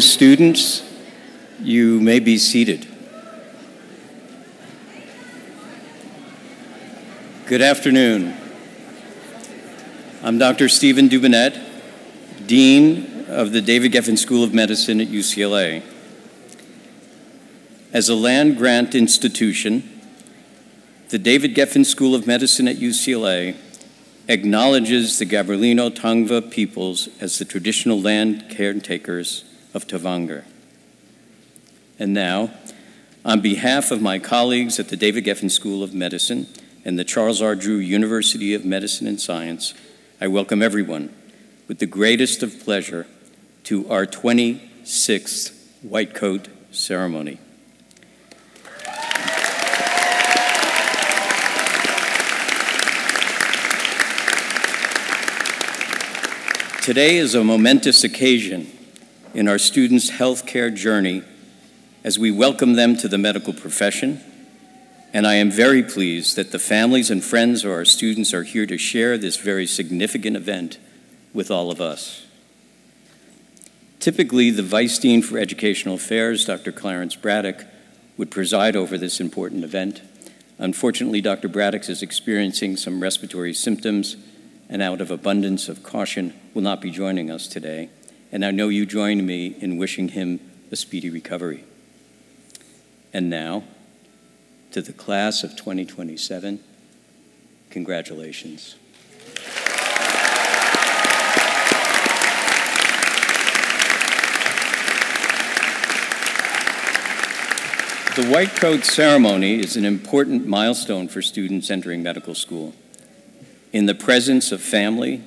students. You may be seated. Good afternoon. I'm Dr. Steven Dubinett, Dean of the David Geffen School of Medicine at UCLA. As a land grant institution, the David Geffen School of Medicine at UCLA acknowledges the Gabrielino Tongva peoples as the traditional land caretakers of Tovaangar. And now, on behalf of my colleagues at the David Geffen School of Medicine and the Charles R. Drew University of Medicine and Science, I welcome everyone with the greatest of pleasure to our 26th White Coat ceremony. Today is a momentous occasion in our students' healthcare journey as we welcome them to the medical profession, and I am very pleased that the families and friends of our students are here to share this very significant event with all of us. Typically, the Vice Dean for Educational Affairs, Dr. Clarence Braddock, would preside over this important event. Unfortunately, Dr. Braddock is experiencing some respiratory symptoms and out of abundance of caution will not be joining us today. And I know you join me in wishing him a speedy recovery. And now, to the class of 2027, congratulations. The White Coat ceremony is an important milestone for students entering medical school. In the presence of family,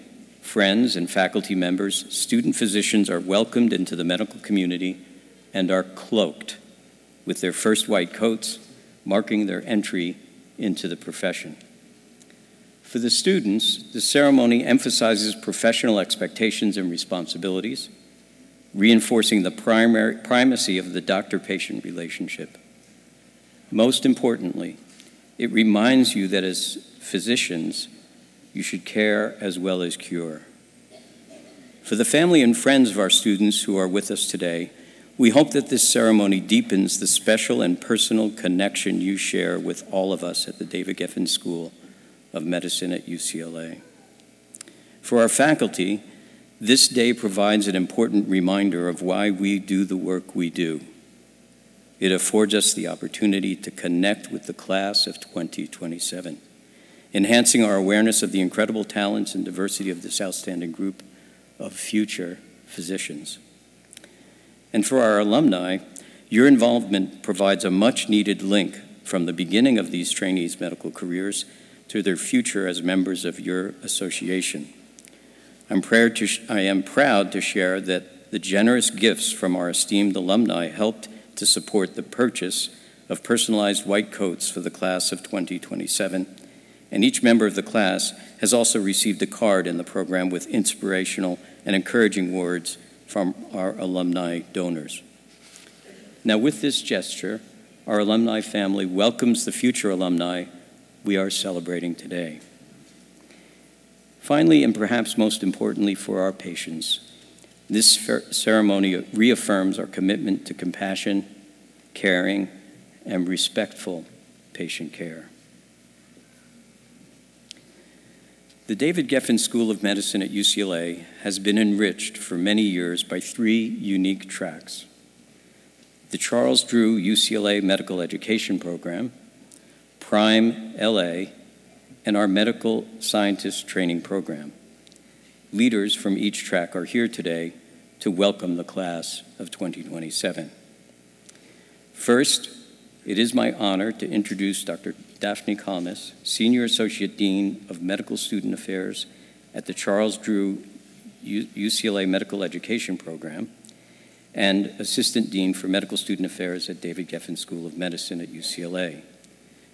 friends, and faculty members, student physicians are welcomed into the medical community and are cloaked with their first white coats, marking their entry into the profession. For the students, the ceremony emphasizes professional expectations and responsibilities, reinforcing the primary, primacy of the doctor patient relationship. Most importantly, it reminds you that as physicians, you should care as well as cure. For the family and friends of our students who are with us today, we hope that this ceremony deepens the special and personal connection you share with all of us at the David Geffen School of Medicine at UCLA. For our faculty, this day provides an important reminder of why we do the work we do. It affords us the opportunity to connect with the class of 2027 enhancing our awareness of the incredible talents and diversity of this outstanding group of future physicians. And for our alumni, your involvement provides a much needed link from the beginning of these trainees' medical careers to their future as members of your association. I'm proud to, I am proud to share that the generous gifts from our esteemed alumni helped to support the purchase of personalized white coats for the class of 2027, and each member of the class has also received a card in the program with inspirational and encouraging words from our alumni donors. Now, with this gesture, our alumni family welcomes the future alumni we are celebrating today. Finally, and perhaps most importantly for our patients, this ceremony reaffirms our commitment to compassion, caring, and respectful patient care. The David Geffen School of Medicine at UCLA has been enriched for many years by three unique tracks the Charles Drew UCLA Medical Education Program, Prime LA, and our Medical Scientist Training Program. Leaders from each track are here today to welcome the class of 2027. First, it is my honor to introduce Dr. Daphne Calmes, Senior Associate Dean of Medical Student Affairs at the Charles Drew UCLA Medical Education Program and Assistant Dean for Medical Student Affairs at David Geffen School of Medicine at UCLA.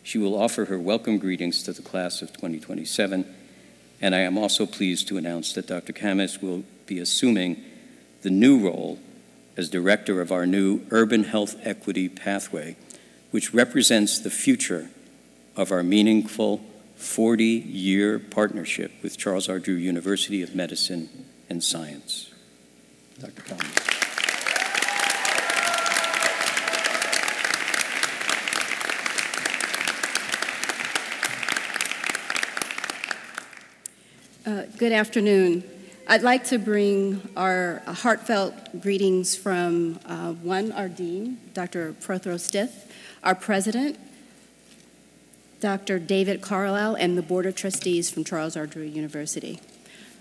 She will offer her welcome greetings to the class of 2027, and I am also pleased to announce that Dr. Calmes will be assuming the new role as director of our new Urban Health Equity Pathway, which represents the future of our meaningful 40 year partnership with Charles R. Drew University of Medicine and Science. Dr. Calmes. Uh, good afternoon. I'd like to bring our heartfelt greetings from uh, one, our dean, Dr. Prothrow-Stith, our president, Dr. David Carlisle, and the Board of Trustees from Charles R. Drew University.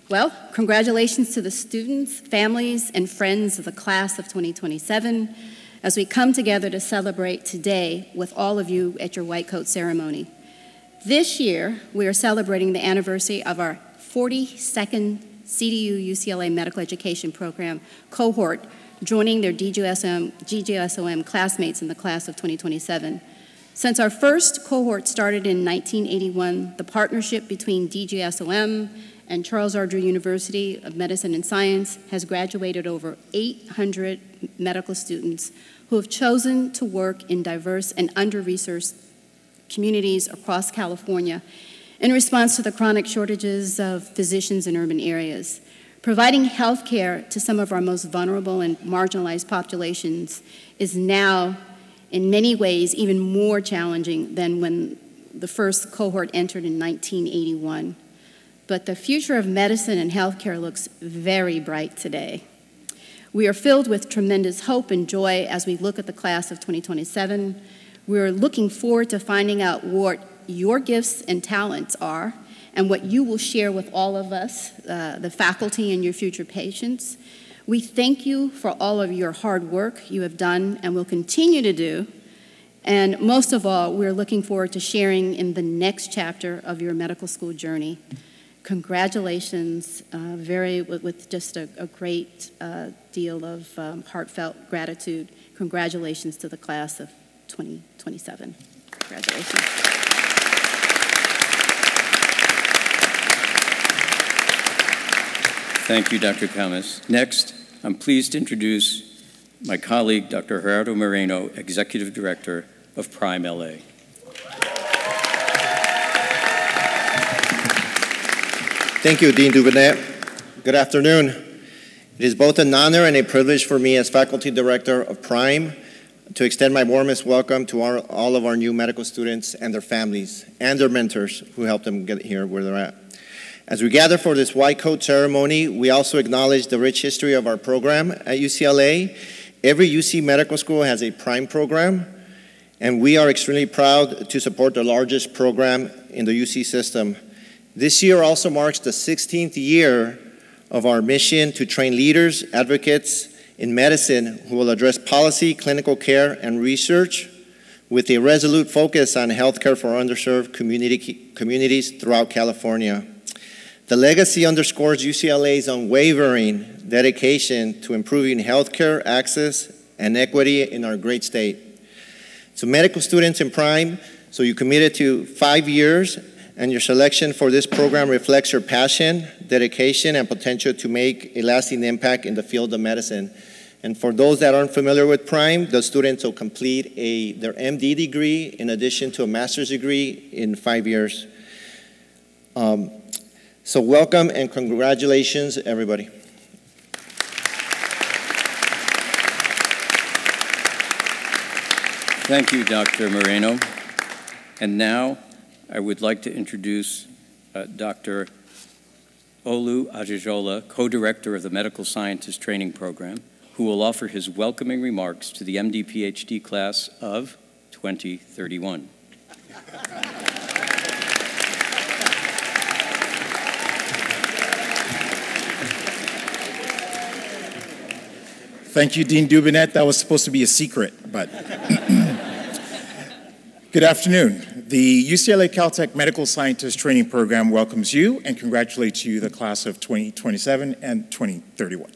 Well, congratulations to the students, families, and friends of the class of 2027 as we come together to celebrate today with all of you at your white coat ceremony. This year, we are celebrating the anniversary of our 42nd CDU UCLA Medical Education Program cohort joining their DGSOM, DGSOM classmates in the class of 2027. Since our first cohort started in 1981, the partnership between DGSOM and Charles R. Drew University of Medicine and Science has graduated over 800 medical students who have chosen to work in diverse and under-resourced communities across California in response to the chronic shortages of physicians in urban areas. Providing health care to some of our most vulnerable and marginalized populations is now, in many ways, even more challenging than when the first cohort entered in 1981. But the future of medicine and healthcare looks very bright today. We are filled with tremendous hope and joy as we look at the class of 2027. We're looking forward to finding out what your gifts and talents are and what you will share with all of us, uh, the faculty and your future patients. We thank you for all of your hard work you have done and will continue to do. And most of all, we're looking forward to sharing in the next chapter of your medical school journey. Congratulations, uh, very with, just a, a great uh, deal of um, heartfelt gratitude. Congratulations to the class of 2027. Congratulations. Thank you, Dr. Calmes. Next, I'm pleased to introduce my colleague, Dr. Gerardo Moreno, Executive Director of Prime LA. Thank you, Dean Dubinett. Good afternoon. It is both an honor and a privilege for me as Faculty Director of Prime to extend my warmest welcome to our, all of our new medical students and their families and their mentors who helped them get here where they're at. As we gather for this white coat ceremony, we also acknowledge the rich history of our program at UCLA. Every UC medical school has a prime program, and we are extremely proud to support the largest program in the UC system. This year also marks the 16th year of our mission to train leaders, advocates in medicine who will address policy, clinical care, and research with a resolute focus on healthcare for underserved community, communities throughout California. The legacy underscores UCLA's unwavering dedication to improving healthcare access and equity in our great state. So medical students in Prime, so you committed to five years and your selection for this program reflects your passion, dedication, and potential to make a lasting impact in the field of medicine. And for those that aren't familiar with Prime, the students will complete a, their MD degree in addition to a master's degree in five years. Um, so welcome and congratulations, everybody. Thank you, Dr. Moreno. And now I would like to introduce uh, Dr. Olu Ajijola, co-director of the Medical Scientist Training Program, who will offer his welcoming remarks to the MD PhD class of 2031. Thank you, Dean Dubinett. That was supposed to be a secret, but good afternoon. The UCLA Caltech Medical Scientist Training Program welcomes you and congratulates you, the class of 2027 and 2031.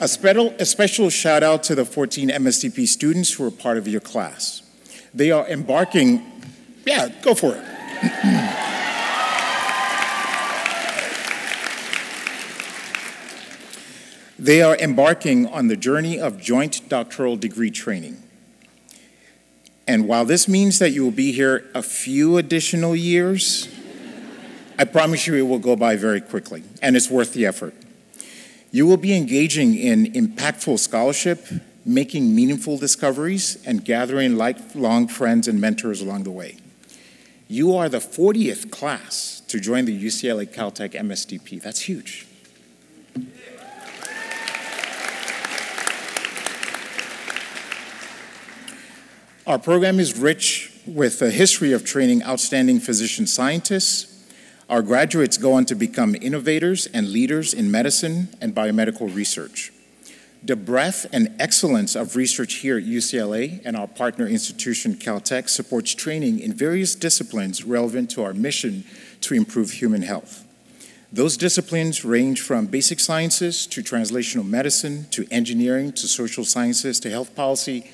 A special, a special shout out to the 14 MSTP students who are part of your class. They are embarking, yeah, go for it. They are embarking on the journey of joint doctoral degree training. And while this means that you will be here a few additional years, I promise you it will go by very quickly, and it's worth the effort. You will be engaging in impactful scholarship, making meaningful discoveries, and gathering lifelong friends and mentors along the way. You are the 40th class to join the UCLA Caltech MSTP. That's huge. Our program is rich with a history of training outstanding physician scientists. Our graduates go on to become innovators and leaders in medicine and biomedical research. The breadth and excellence of research here at UCLA and our partner institution, Caltech, supports training in various disciplines relevant to our mission to improve human health. Those disciplines range from basic sciences to translational medicine to engineering to social sciences to health policy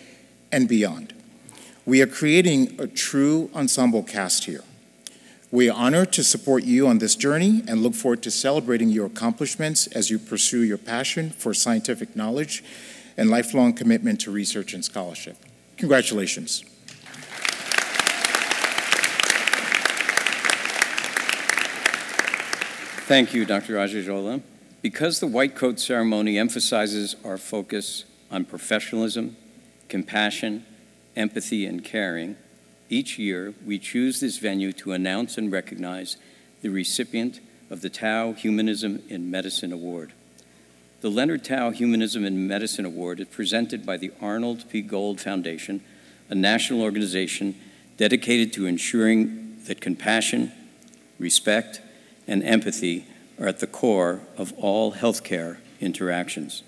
and beyond. We are creating a true ensemble cast here. We are honored to support you on this journey and look forward to celebrating your accomplishments as you pursue your passion for scientific knowledge and lifelong commitment to research and scholarship. Congratulations. Thank you, Dr. Ajijola. Because the white coat ceremony emphasizes our focus on professionalism, compassion, empathy, and caring, each year we choose this venue to announce and recognize the recipient of the Tow Humanism in Medicine Award. The Leonard Tow Humanism in Medicine Award is presented by the Arnold P. Gold Foundation, a national organization dedicated to ensuring that compassion, respect, and empathy are at the core of all healthcare interactions.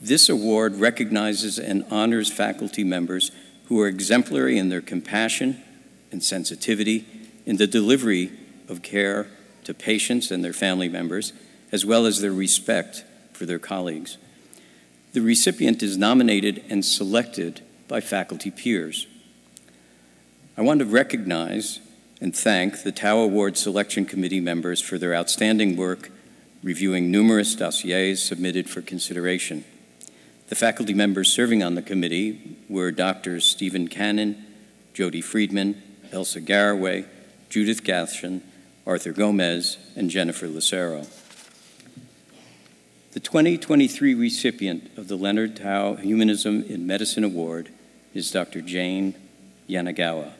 This award recognizes and honors faculty members who are exemplary in their compassion and sensitivity in the delivery of care to patients and their family members, as well as their respect for their colleagues. The recipient is nominated and selected by faculty peers. I want to recognize and thank the Tow Award Selection Committee members for their outstanding work reviewing numerous dossiers submitted for consideration. The faculty members serving on the committee were Drs. Stephen Cannon, Jody Friedman, Elsa Garraway, Judith Gasson, Arthur Gomez, and Jennifer Lucero. The 2023 recipient of the Leonard Tow Humanism in Medicine Award is Dr. Jane Yanagawa.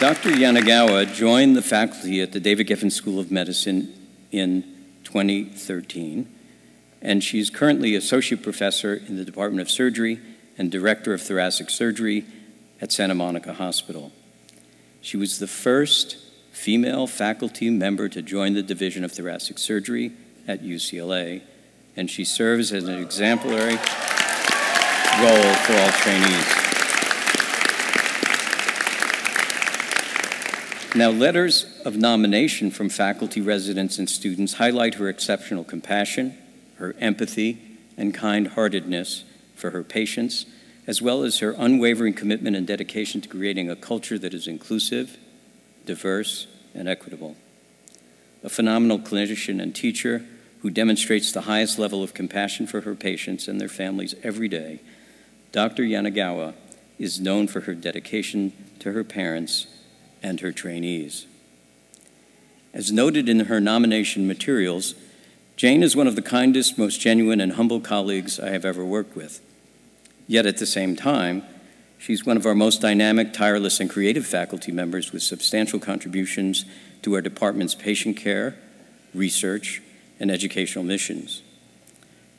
Dr. Yanagawa joined the faculty at the David Geffen School of Medicine in 2013, and she's currently associate professor in the Department of Surgery and director of thoracic surgery at Santa Monica Hospital. She was the first female faculty member to join the Division of Thoracic Surgery at UCLA, and she serves as an exemplary role for all trainees. Now, letters of nomination from faculty, residents, and students highlight her exceptional compassion, her empathy, and kind heartedness for her patients, as well as her unwavering commitment and dedication to creating a culture that is inclusive, diverse, and equitable. A phenomenal clinician and teacher who demonstrates the highest level of compassion for her patients and their families every day, Dr. Yanagawa is known for her dedication to her parents and her trainees. As noted in her nomination materials, Jane is one of the kindest, most genuine, and humble colleagues I have ever worked with. Yet at the same time, she's one of our most dynamic, tireless, and creative faculty members with substantial contributions to our department's patient care, research, and educational missions.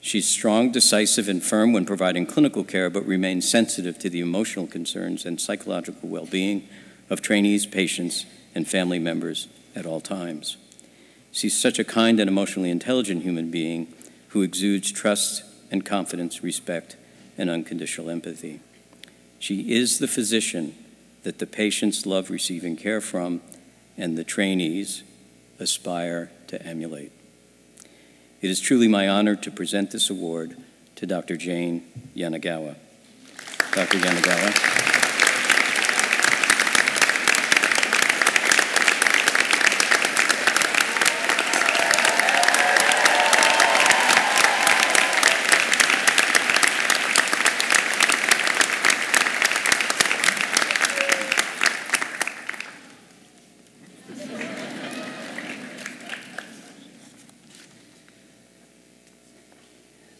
She's strong, decisive, and firm when providing clinical care, but remains sensitive to the emotional concerns and psychological well being of trainees, patients, and family members at all times. She's such a kind and emotionally intelligent human being who exudes trust and confidence, respect, and unconditional empathy. She is the physician that the patients love receiving care from and the trainees aspire to emulate. It is truly my honor to present this award to Dr. Jane Yanagawa. Dr. Yanagawa.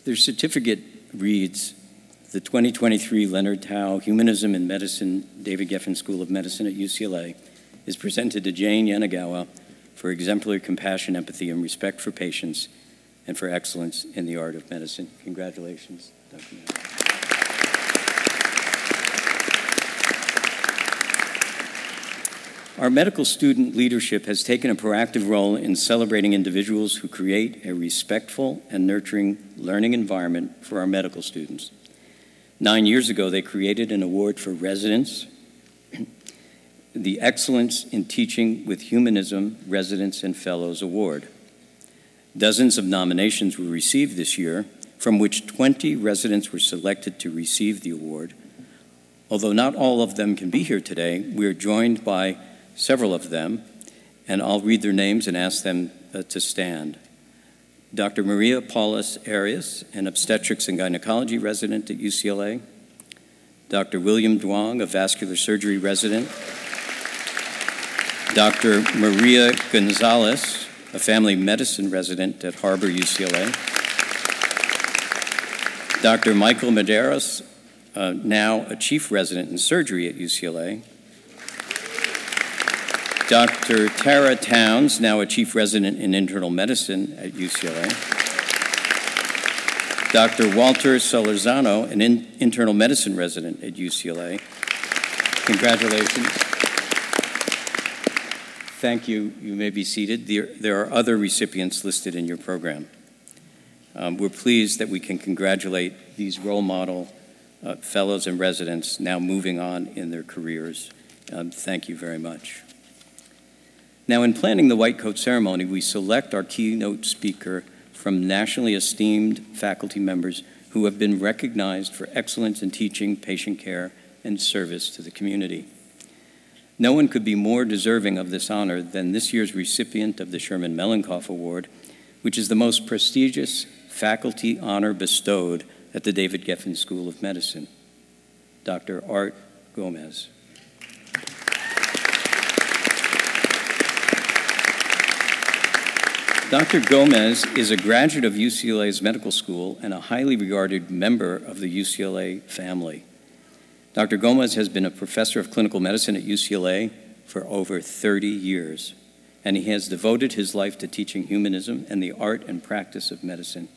Their certificate reads the 2023 Leonard Tow Humanism in Medicine David Geffen School of Medicine at UCLA is presented to Jane Yanagawa for exemplary compassion, empathy, and respect for patients and for excellence in the art of medicine. Congratulations, Dr. Our medical student leadership has taken a proactive role in celebrating individuals who create a respectful and nurturing learning environment for our medical students. Nine years ago, they created an award for residents, the Excellence in Teaching with Humanism Residents and Fellows Award. Dozens of nominations were received this year, from which 20 residents were selected to receive the award. Although not all of them can be here today, we are joined by several of them, and I'll read their names and ask them uh, to stand. Dr. Maria Paulus Arias, an obstetrics and gynecology resident at UCLA. Dr. William Duong, a vascular surgery resident. Dr. Maria Gonzalez, a family medicine resident at Harbor UCLA. Dr. Michael Medeiros, uh, now a chief resident in surgery at UCLA. Dr. Tara Towns, now a chief resident in internal medicine at UCLA. Dr. Walter Solorzano, an in internal medicine resident at UCLA. Congratulations. Thank you. You may be seated. There, are other recipients listed in your program. Um, we're pleased that we can congratulate these role model uh, fellows and residents now moving on in their careers. Um, thank you very much. Now, in planning the white coat ceremony, we select our keynote speaker from nationally esteemed faculty members who have been recognized for excellence in teaching, patient care, and service to the community. No one could be more deserving of this honor than this year's recipient of the Sherman Mellinkoff Award, which is the most prestigious faculty honor bestowed at the David Geffen School of Medicine, Dr. Art Gomez. Dr. Gomez is a graduate of UCLA's medical school and a highly regarded member of the UCLA family. Dr. Gomez has been a professor of clinical medicine at UCLA for over 30 years, and he has devoted his life to teaching humanism and the art and practice of medicine.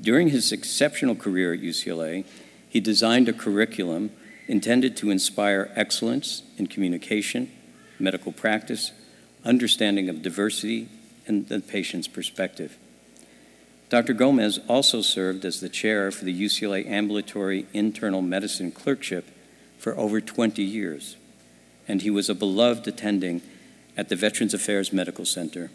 During his exceptional career at UCLA, he designed a curriculum intended to inspire excellence in communication, medical practice, understanding of diversity, and the patient's perspective. Dr. Gomez also served as the chair for the UCLA Ambulatory Internal Medicine Clerkship for over 20 years, and he was a beloved attending at the Veterans Affairs Medical Center.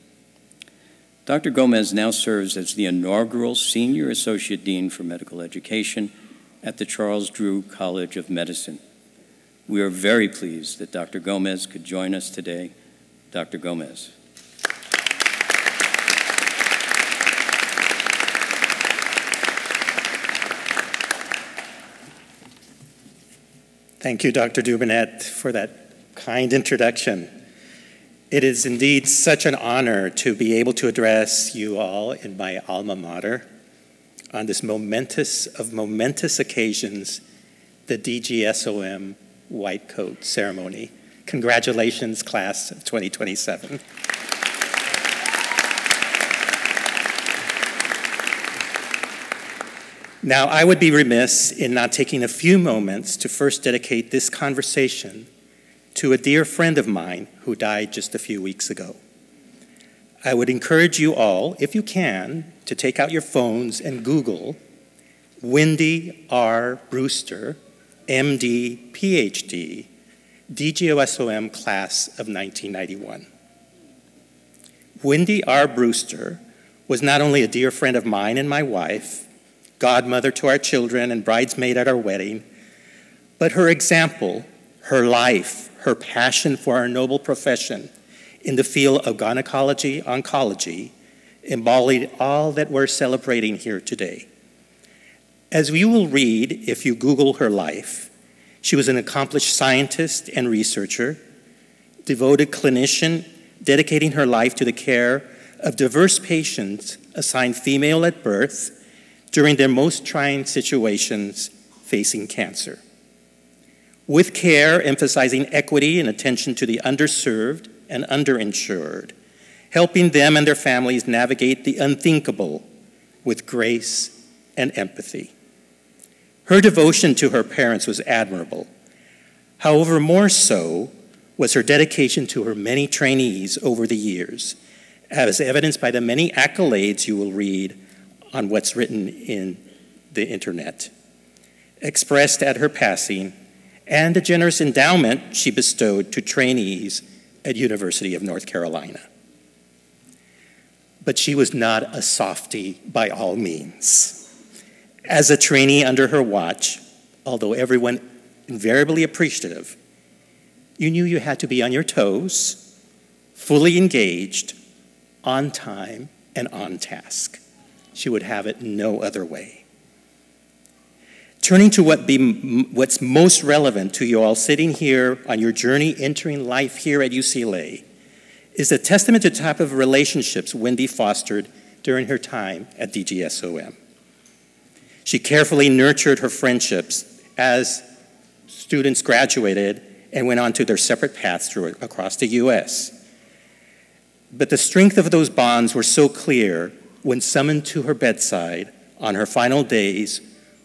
Dr. Gomez now serves as the inaugural Senior Associate Dean for Medical Education at the Charles Drew College of Medicine. We are very pleased that Dr. Gomez could join us today. Dr. Gomez. Thank you, Dr. Dubinett, for that kind introduction. It is indeed such an honor to be able to address you all in my alma mater on this momentous of momentous occasions, the DGSOM White Coat Ceremony. Congratulations, class of 2027. Now, I would be remiss in not taking a few moments to first dedicate this conversation to a dear friend of mine who died just a few weeks ago. I would encourage you all, if you can, to take out your phones and Google Wendy R. Brewster, MD, PhD, DGOSOM class of 1991. Wendy R. Brewster was not only a dear friend of mine and my wife, godmother to our children and bridesmaid at our wedding, but her example, her life, her passion for our noble profession in the field of gynecology, oncology, embodied all that we're celebrating here today. As you will read if you Google her life, she was an accomplished scientist and researcher, devoted clinician, dedicating her life to the care of diverse patients assigned female at birth during their most trying situations facing cancer. With care, emphasizing equity and attention to the underserved and underinsured, helping them and their families navigate the unthinkable with grace and empathy. Her devotion to her parents was admirable. However, more so was her dedication to her many trainees over the years, as evidenced by the many accolades you will read on what's written in the internet. Expressed at her passing, and the generous endowment she bestowed to trainees at University of North Carolina. But she was not a softy by all means. As a trainee under her watch, although everyone invariably appreciative, you knew you had to be on your toes, fully engaged, on time, and on task. She would have it no other way. Turning to what be, what's most relevant to you all sitting here on your journey entering life here at UCLA is a testament to the type of relationships Wendy fostered during her time at DGSOM. She carefully nurtured her friendships as students graduated and went on to their separate paths through, across the U.S. But the strength of those bonds were so clear when summoned to her bedside on her final days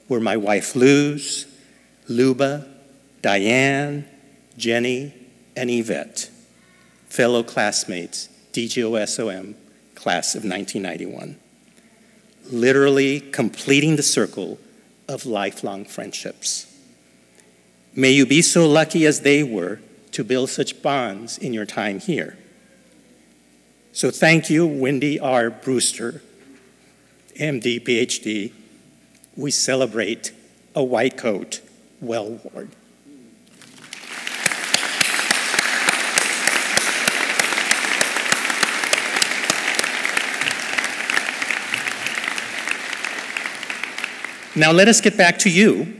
were my wife Luz, Luba, Diane, Jenny, and Yvette, fellow classmates, DGOSOM, class of 1991. Literally completing the circle of lifelong friendships. May you be so lucky as they were to build such bonds in your time here. So thank you, Wendy R. Brewster, MD, PhD, we celebrate a white coat well worn. Now let us get back to you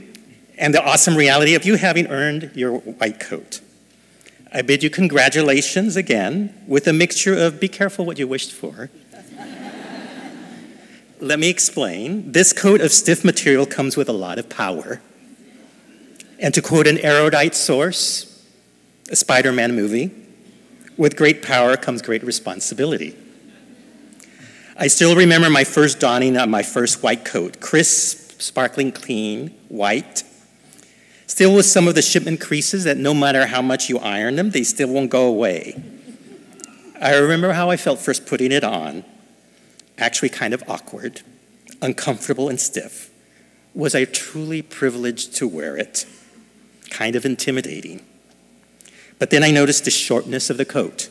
and the awesome reality of you having earned your white coat. I bid you congratulations again with a mixture of be careful what you wished for let me explain. This coat of stiff material comes with a lot of power. And to quote an erudite source, a Spider Man movie, with great power comes great responsibility. I still remember my first donning of my first white coat, crisp, sparkling clean, white. Still with some of the shipment creases that no matter how much you iron them, they still won't go away. I remember how I felt first putting it on, actually kind of awkward, uncomfortable, and stiff. Was I truly privileged to wear it? Kind of intimidating. But then I noticed the shortness of the coat.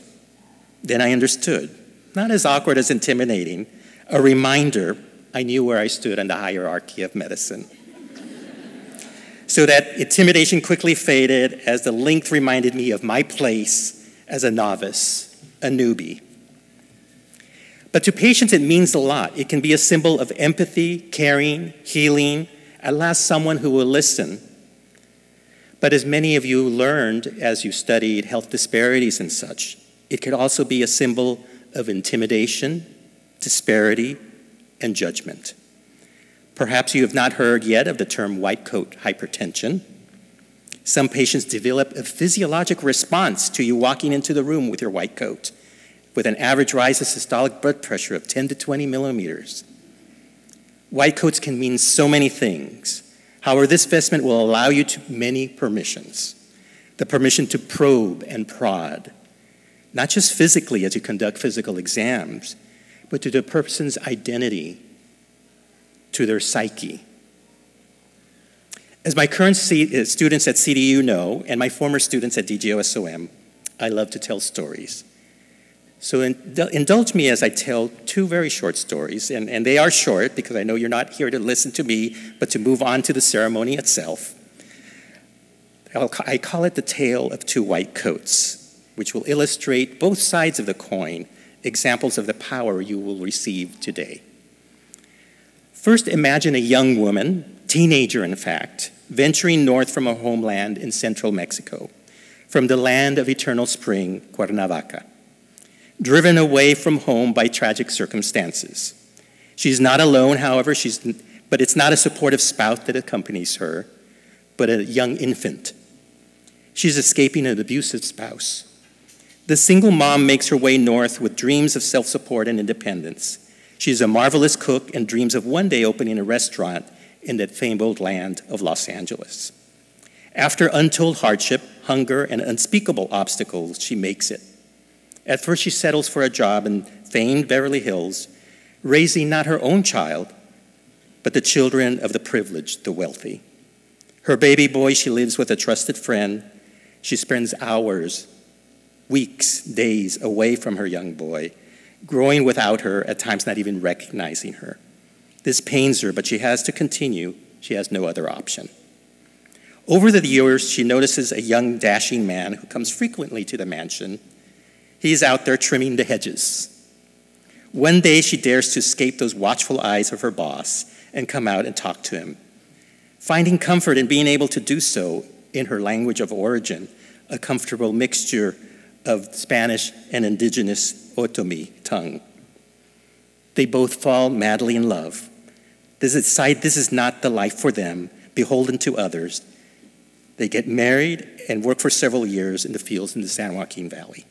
Then I understood. Not as awkward as intimidating, a reminder I knew where I stood in the hierarchy of medicine. so that intimidation quickly faded as the length reminded me of my place as a novice, a newbie. But to patients, it means a lot. It can be a symbol of empathy, caring, healing, at last, someone who will listen. But as many of you learned as you studied health disparities and such, it could also be a symbol of intimidation, disparity, and judgment. Perhaps you have not heard yet of the term white coat hypertension. Some patients develop a physiologic response to you walking into the room with your white coat, with an average rise of systolic blood pressure of 10 to 20 millimeters. White coats can mean so many things. However, this vestment will allow you to many permissions the permission to probe and prod, not just physically as you conduct physical exams, but to the person's identity, to their psyche. As my current uh, students at CDU know, and my former students at DGOSOM, I love to tell stories. So indulge me as I tell two very short stories, and, and they are short because I know you're not here to listen to me, but to move on to the ceremony itself. I'll, I call it the tale of two white coats, which will illustrate both sides of the coin examples of the power you will receive today. First, imagine a young woman, teenager in fact, venturing north from her homeland in central Mexico, from the land of eternal spring, Cuernavaca, driven away from home by tragic circumstances. She's not alone, however, she's, but it's not a supportive spouse that accompanies her, but a young infant. She's escaping an abusive spouse the single mom makes her way north with dreams of self support and independence. She's a marvelous cook and dreams of one day opening a restaurant in that fabled land of Los Angeles. After untold hardship, hunger, and unspeakable obstacles, she makes it. At first, she settles for a job in famed Beverly Hills, raising not her own child, but the children of the privileged, the wealthy. Her baby boy, she lives with a trusted friend. She spends hours weeks, days away from her young boy, growing without her, at times not even recognizing her. This pains her, but she has to continue. She has no other option. Over the years, she notices a young, dashing man who comes frequently to the mansion. He's out there trimming the hedges. One day, she dares to escape those watchful eyes of her boss and come out and talk to him. Finding comfort in being able to do so in her language of origin, a comfortable mixture of Spanish and indigenous Otomi tongue. They both fall madly in love. Decide this is not the life for them, beholden to others. They get married and work for several years in the fields in the San Joaquin Valley.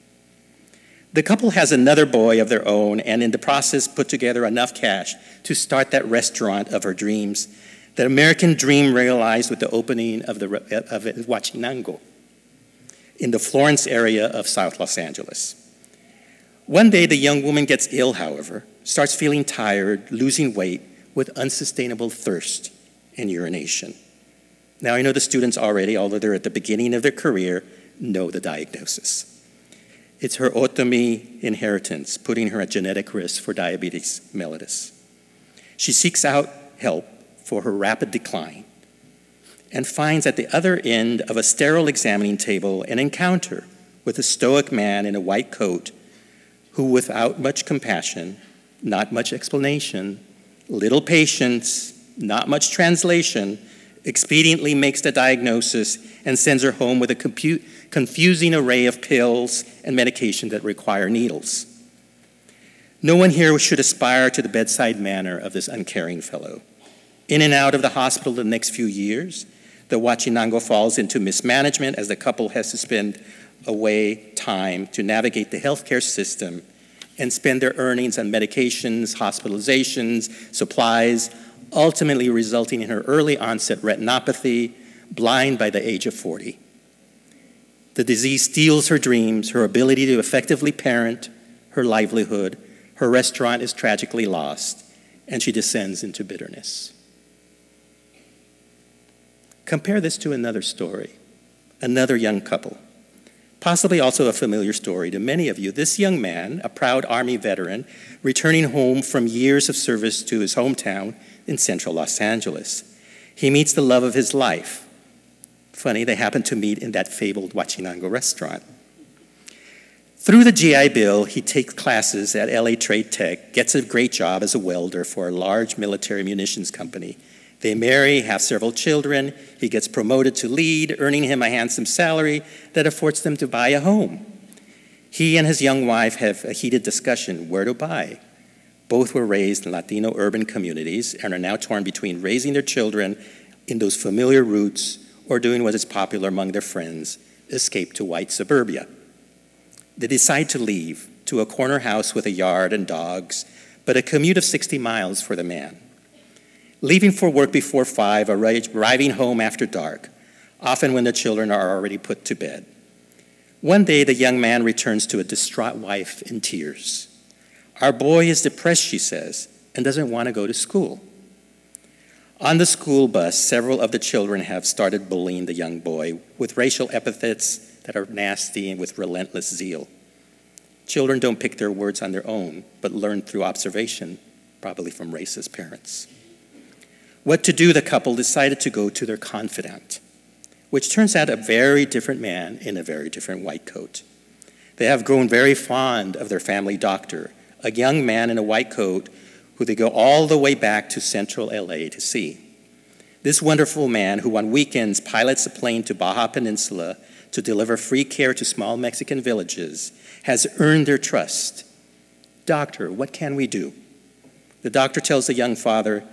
The couple has another boy of their own and in the process put together enough cash to start that restaurant of her dreams, the American dream realized with the opening of, the, of Huachinango in the Florence area of South Los Angeles. One day, the young woman gets ill, however, starts feeling tired, losing weight, with unsustainable thirst and urination. Now, I know the students already, although they're at the beginning of their career, know the diagnosis. It's her otomi inheritance, putting her at genetic risk for diabetes mellitus. She seeks out help for her rapid decline and finds at the other end of a sterile examining table an encounter with a stoic man in a white coat who, without much compassion, not much explanation, little patience, not much translation, expediently makes the diagnosis and sends her home with a compute, confusing array of pills and medication that require needles. No one here should aspire to the bedside manner of this uncaring fellow. In and out of the hospital the next few years, the Huachinango falls into mismanagement as the couple has to spend away time to navigate the healthcare system and spend their earnings on medications, hospitalizations, supplies, ultimately resulting in her early onset retinopathy, blind by the age of 40. The disease steals her dreams, her ability to effectively parent, her livelihood, her restaurant is tragically lost, and she descends into bitterness. Compare this to another story, another young couple. Possibly also a familiar story to many of you. This young man, a proud Army veteran, returning home from years of service to his hometown in central Los Angeles. He meets the love of his life. Funny, they happen to meet in that fabled Huachinango restaurant. Through the GI Bill, he takes classes at LA Trade Tech, gets a great job as a welder for a large military munitions company. They marry, have several children. He gets promoted to lead, earning him a handsome salary that affords them to buy a home. He and his young wife have a heated discussion where to buy. Both were raised in Latino urban communities and are now torn between raising their children in those familiar roots or doing what is popular among their friends escape to white suburbia. They decide to leave to a corner house with a yard and dogs, but a commute of 60 miles for the man. Leaving for work before 5, arriving home after dark, often when the children are already put to bed. One day, the young man returns to a distraught wife in tears. Our boy is depressed, she says, and doesn't want to go to school. On the school bus, several of the children have started bullying the young boy with racial epithets that are nasty and with relentless zeal. Children don't pick their words on their own, but learn through observation, probably from racist parents. What to do, the couple decided to go to their confidant, which turns out a very different man in a very different white coat. They have grown very fond of their family doctor, a young man in a white coat who they go all the way back to central LA to see. This wonderful man, who on weekends pilots a plane to Baja Peninsula to deliver free care to small Mexican villages, has earned their trust. Doctor, what can we do? The doctor tells the young father,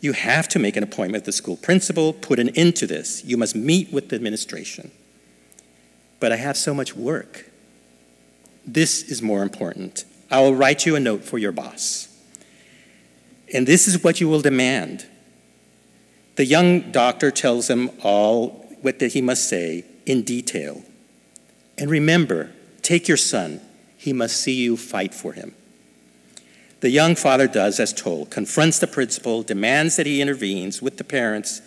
You have to make an appointment with the school principal, put an end to this. You must meet with the administration. But I have so much work. This is more important. I will write you a note for your boss. And this is what you will demand. The young doctor tells him all what he must say in detail. And remember, take your son. He must see you fight for him. The young father does as told, confronts the principal, demands that he intervenes with the parents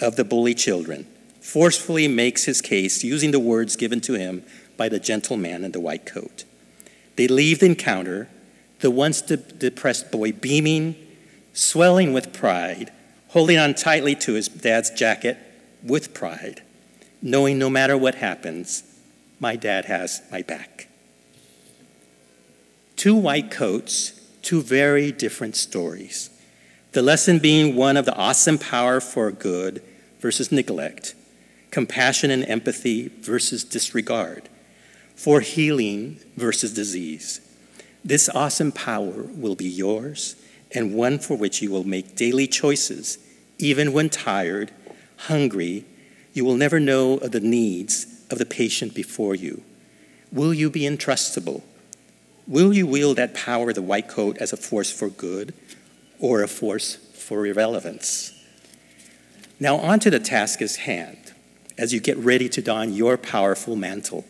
of the bully children, forcefully makes his case using the words given to him by the gentleman in the white coat. They leave the encounter, the once de- depressed boy beaming, swelling with pride, holding on tightly to his dad's jacket with pride, knowing no matter what happens, my dad has my back. Two white coats, two very different stories. The lesson being one of the awesome power for good versus neglect, compassion and empathy versus disregard, for healing versus disease. This awesome power will be yours and one for which you will make daily choices, even when tired, hungry. You will never know of the needs of the patient before you. Will you be intrustable? Will you wield that power, the white coat, as a force for good or a force for irrelevance? Now, on to the task at hand as you get ready to don your powerful mantle.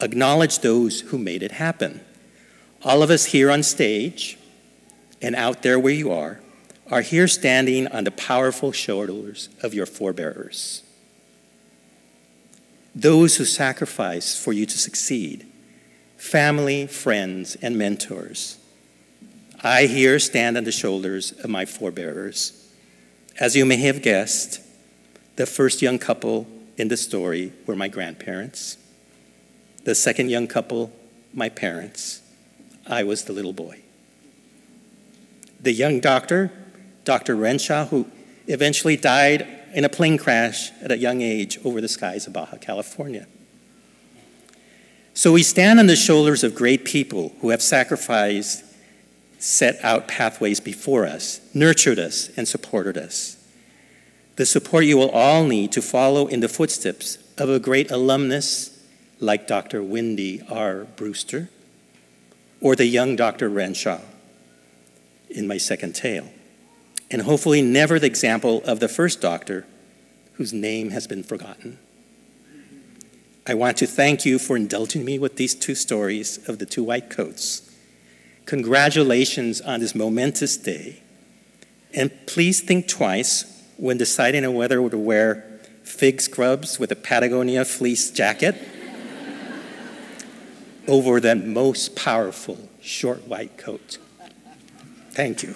Acknowledge those who made it happen. All of us here on stage, and out there where you are, are here standing on the powerful shoulders of your forebearers. Those who sacrificed for you to succeed, family, friends, and mentors. I here stand on the shoulders of my forebearers. As you may have guessed, the first young couple in the story were my grandparents. The second young couple, my parents. I was the little boy the young doctor, Dr. Renshaw, who eventually died in a plane crash at a young age over the skies of Baja California. So we stand on the shoulders of great people who have sacrificed, set out pathways before us, nurtured us, and supported us. The support you will all need to follow in the footsteps of a great alumnus like Dr. Wendy R. Brewster or the young Dr. Renshaw in my second tale, and hopefully never the example of the first doctor whose name has been forgotten. I want to thank you for indulging me with these two stories of the two white coats. Congratulations on this momentous day. And please think twice when deciding on whether to wear fig scrubs with a Patagonia fleece jacket over that most powerful short white coat. Thank you.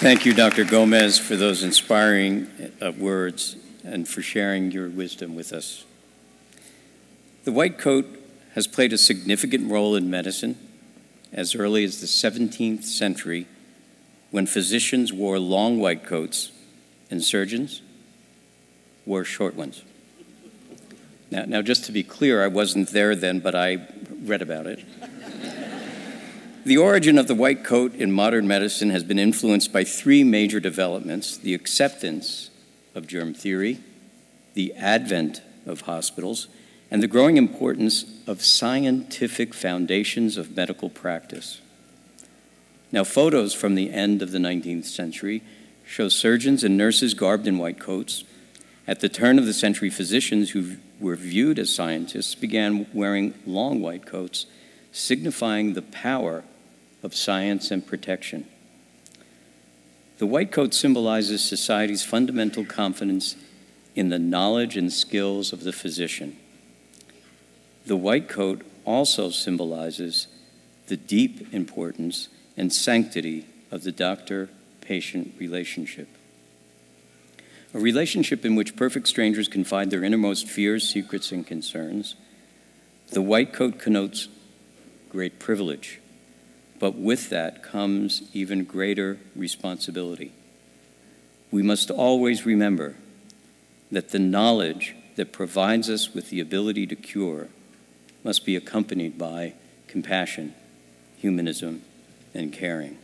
Thank you, Dr. Gomez, for those inspiring uh, words and for sharing your wisdom with us. The white coat has played a significant role in medicine as early as the 17th century when physicians wore long white coats and surgeons wore short ones. Now, now just to be clear, I wasn't there then, but I read about it. The origin of the white coat in modern medicine has been influenced by three major developments the acceptance of germ theory, the advent of hospitals, and the growing importance of scientific foundations of medical practice. Now, photos from the end of the 19th century show surgeons and nurses garbed in white coats. At the turn of the century, physicians who were viewed as scientists began wearing long white coats, signifying the power of science and protection. The white coat symbolizes society's fundamental confidence in the knowledge and skills of the physician. The white coat also symbolizes the deep importance and sanctity of the doctor patient relationship. A relationship in which perfect strangers confide their innermost fears, secrets, and concerns. The white coat connotes great privilege but with that comes even greater responsibility. We must always remember that the knowledge that provides us with the ability to cure must be accompanied by compassion, humanism, and caring.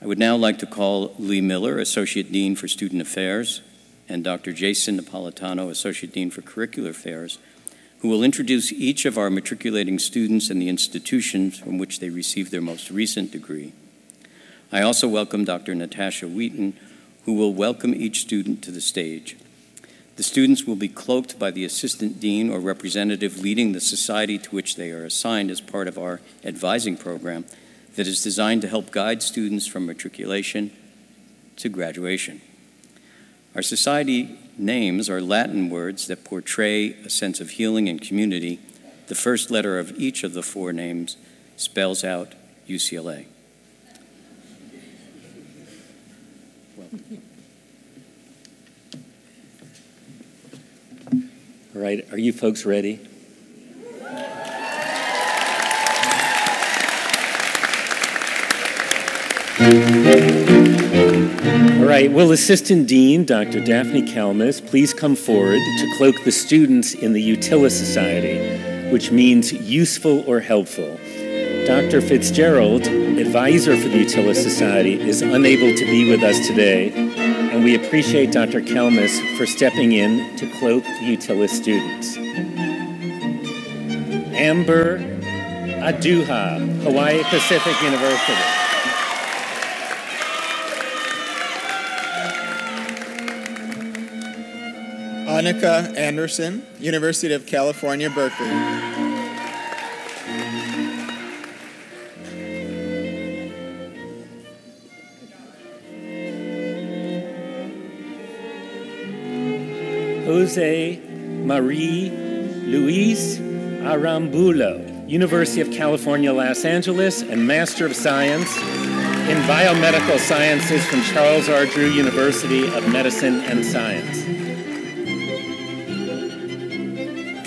I would now like to call Lee Miller, Associate Dean for Student Affairs, and Dr. Jason Napolitano, Associate Dean for Curricular Affairs, who will introduce each of our matriculating students and the institutions from which they received their most recent degree. I also welcome Dr. Natasha Wheaton, who will welcome each student to the stage. The students will be cloaked by the assistant dean or representative leading the society to which they are assigned as part of our advising program that is designed to help guide students from matriculation to graduation. Our society names are Latin words that portray a sense of healing and community. The first letter of each of the four names spells out UCLA. All right, are you folks ready? All right, will Assistant Dean Dr. Daphne Calmes please come forward to cloak the students in the Utilis Society, which means useful or helpful. Dr. Fitzgerald, advisor for the Utilis Society, is unable to be with us today, we appreciate Dr. Calmes for stepping in to cloak the Utilis students. Amber Aduha, Hawaii Pacific University. Annika Anderson, University of California, Berkeley. Jose Marie Luis Arambulo, University of California, Los Angeles, and Master of Science in Biomedical Sciences from Charles R. Drew University of Medicine and Science.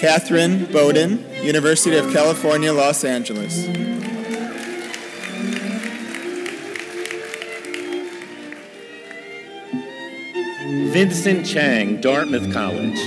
Catherine Bowden, University of California, Los Angeles. Vincent Chang, Dartmouth College.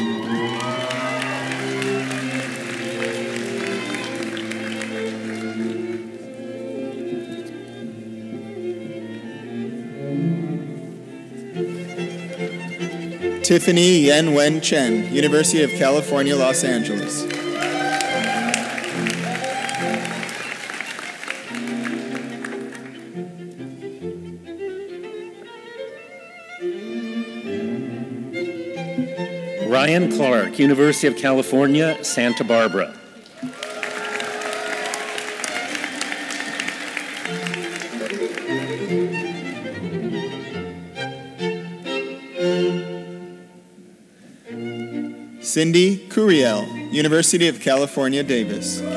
Tiffany Yen Wen Chen, University of California, Los Angeles. Ryan Clark, University of California, Santa Barbara. Cindy Curiel, University of California, Davis.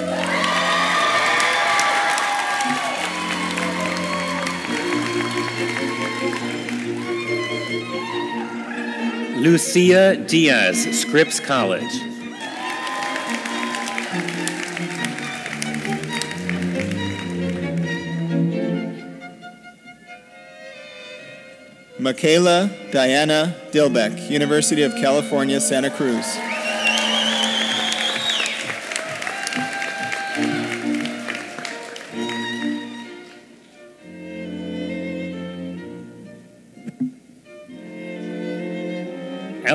Lucia Diaz, Scripps College. Michaela Diana Dilbeck, University of California, Santa Cruz.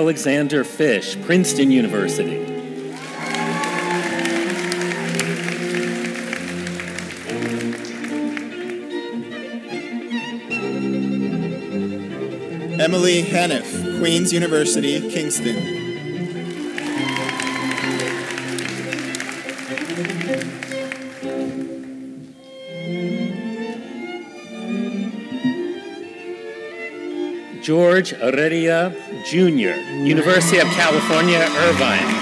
Alexander Fish, Princeton University. Emily Haniff, Queen's University, Kingston. George Heredia Jr., University of California, Irvine.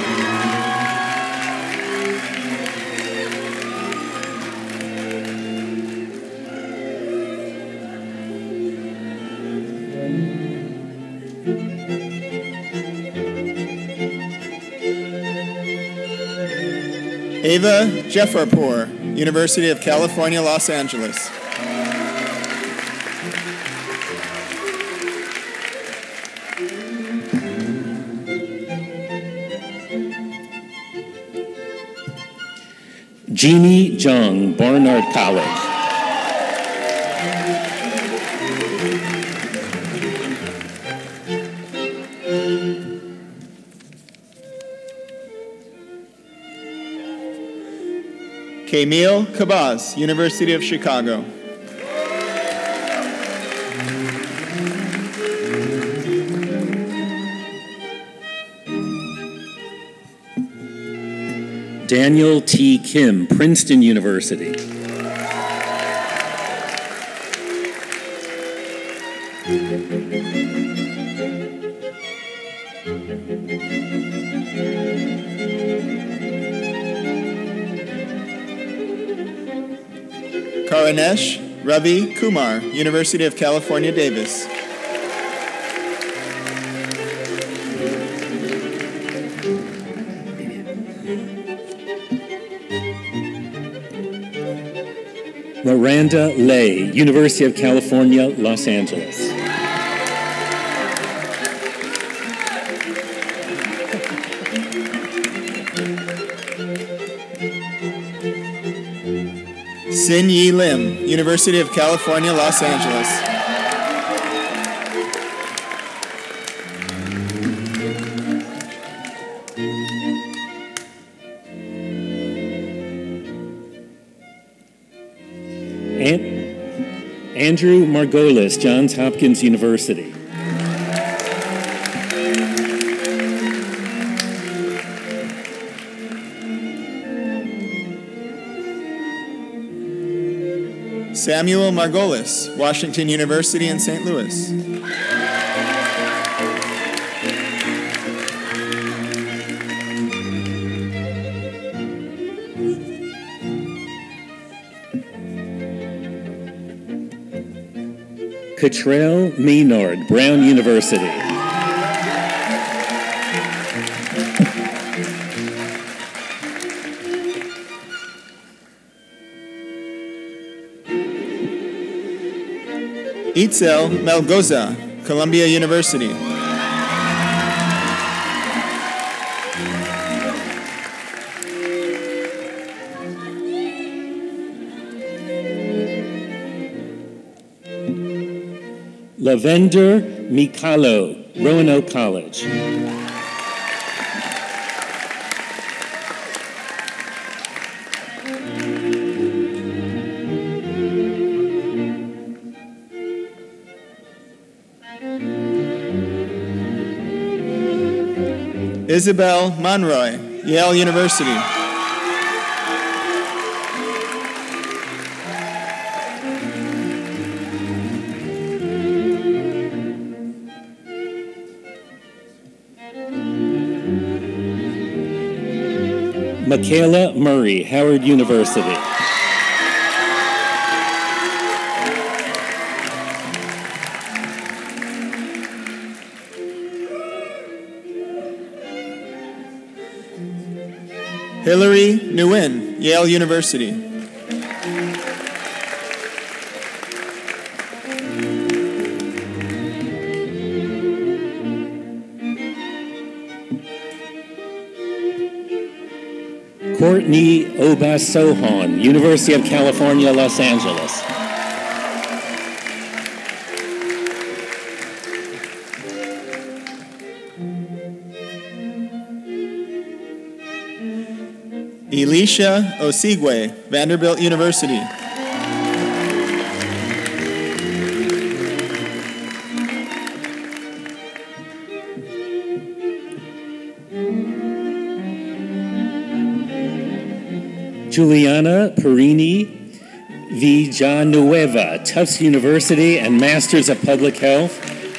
Ava Jeffarpour, University of California, Los Angeles. Jeannie Jung, Barnard College. Camille Cabaz, University of Chicago. Daniel T. Kim, Princeton University. Karanesh Ravi Kumar, University of California, Davis. Miranda Lay, University of California, Los Angeles. Sin Yi Lim, University of California, Los Angeles. Andrew Margolis, Johns Hopkins University. Samuel Margolis, Washington University in St. Louis. Cottrell Maynard, Brown University. Itzel Melgoza, Columbia University. Lavender Mikalo, Roanoke College. Isabel Monroy, Yale University. Michaela Murray, Howard University. Hillary Nguyen, Yale University. Courtney Obasohon, University of California, Los Angeles. Elisha Osigwe, Vanderbilt University. Juliana Perini Villanueva, Tufts University, and Masters of Public Health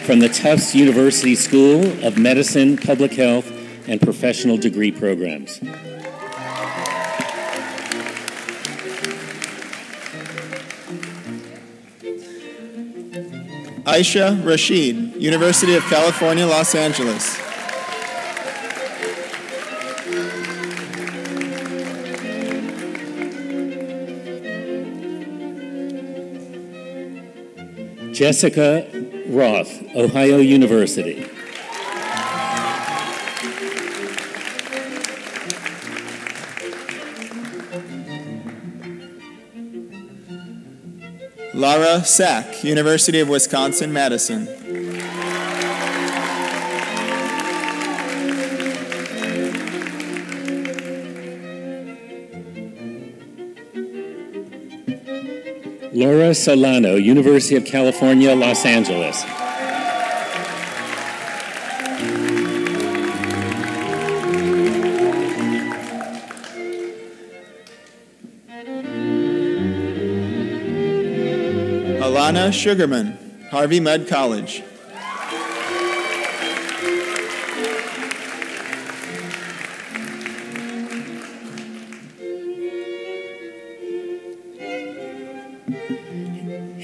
from the Tufts University School of Medicine, Public Health, and Professional Degree Programs. Aisha Rashid, University of California, Los Angeles. Jessica Roth, Ohio University. Lara Sack, University of Wisconsin Laura Solano, University of California, Los Angeles. Alana Sugarman, Harvey Mudd College.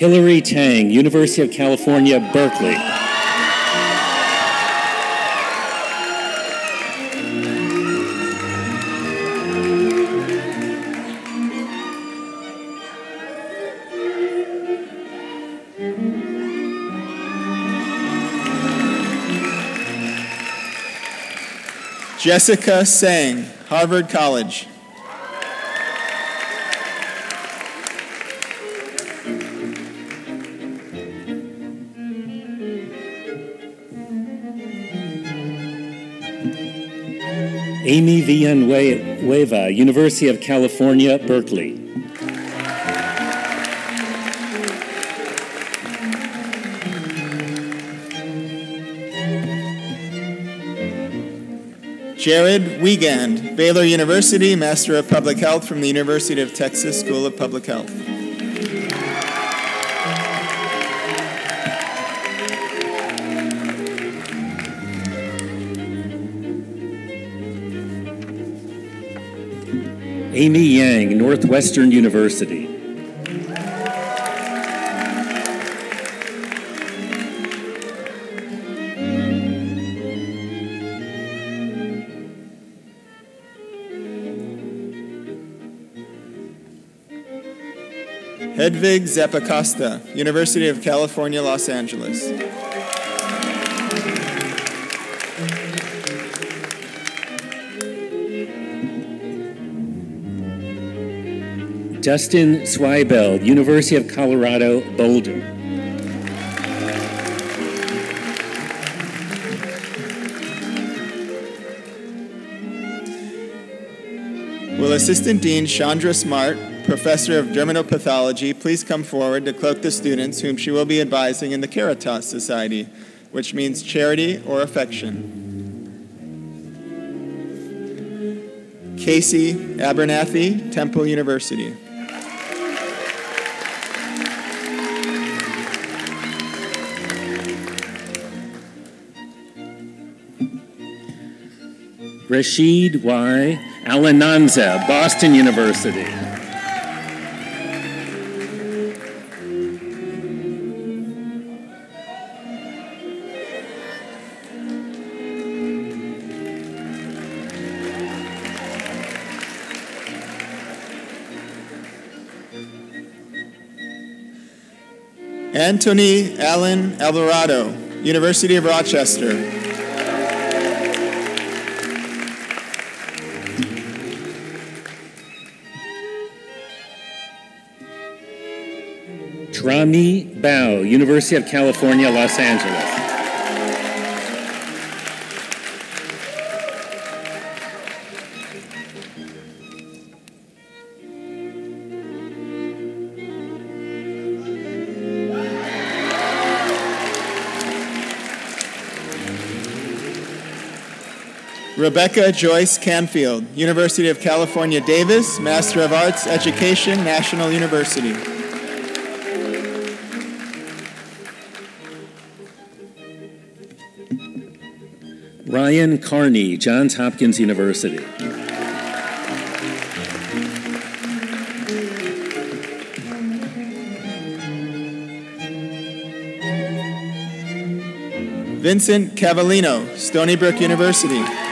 Hillary Tang, University of California, Berkeley. Jessica Sang, Harvard College. Amy Villanueva, University of California, Berkeley. Jared Wiegand, Baylor University, Master of Public Health from the University of Texas School of Public Health. Amy Yang, Northwestern University. Hedvig Zappacosta, University of California, Los Angeles. Dustin Swibel, University of Colorado, Boulder. Will Assistant Dean Chandra Smart, Professor of Dermatopathology, please come forward to cloak the students whom she will be advising in the Caritas Society, which means charity or affection. Casey Abernathy, Temple University. Rashid Y. Alananza, Boston University. Anthony Allen Alvarado, University of Rochester. Trami Bao, University of California, Los Angeles. Rebecca Joyce Canfield, University of California, Davis, Master of Arts, Education, National University. Ryan Carney, Johns Hopkins University. Vincent Cavallino, Stony Brook University.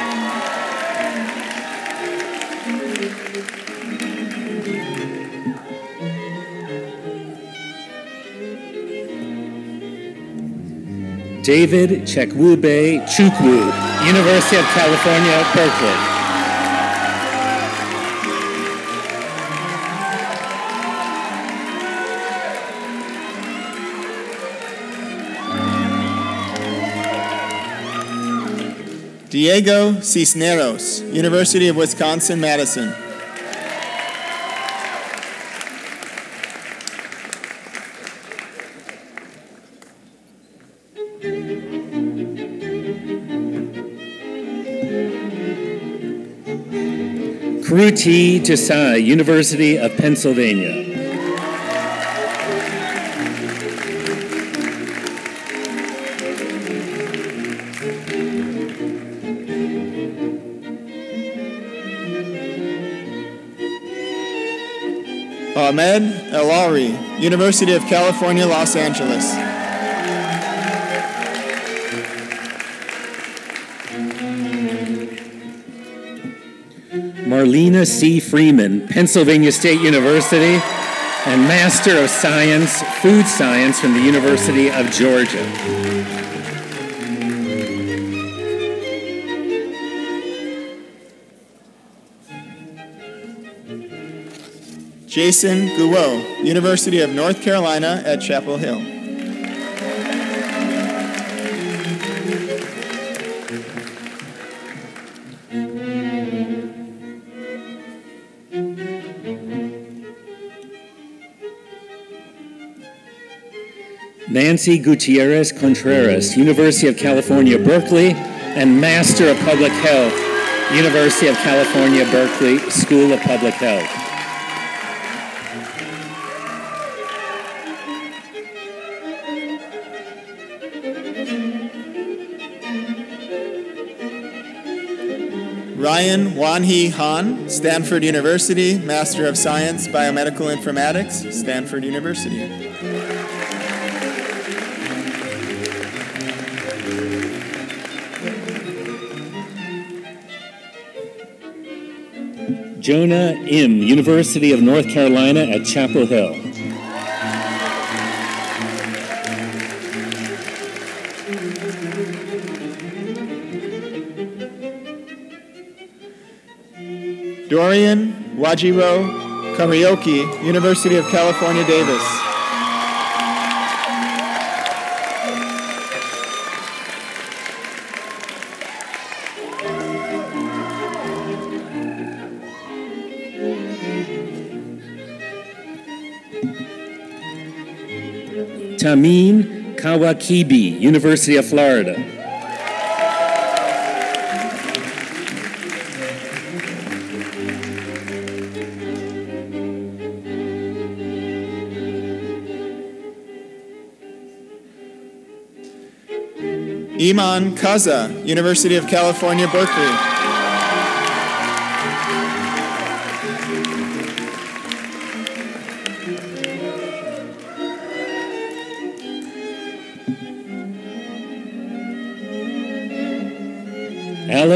David Chekwube Chukwu, University of California, Berkeley. Diego Cisneros, University of Wisconsin-Madison. Kruti Desai, University of Pennsylvania. Ahmed El-Ari, University of California, Los Angeles. Marlena C. Freeman, Pennsylvania State University, and Master of Science, Food Science from the University of Georgia. Jason Guo, University of North Carolina at Chapel Hill. Nancy Gutierrez Contreras, University of California, Berkeley, and Master of Public Health, University of California, Berkeley School of Public Health. Ryan Wanhee Han, Stanford University, Master of Science, Biomedical Informatics, Stanford University. Jonah M., University of North Carolina at Chapel Hill. Dorian Wajiro Karaoke, University of California, Davis. Amin Kawakibi, University of Florida. Iman Kaza, University of California, Berkeley.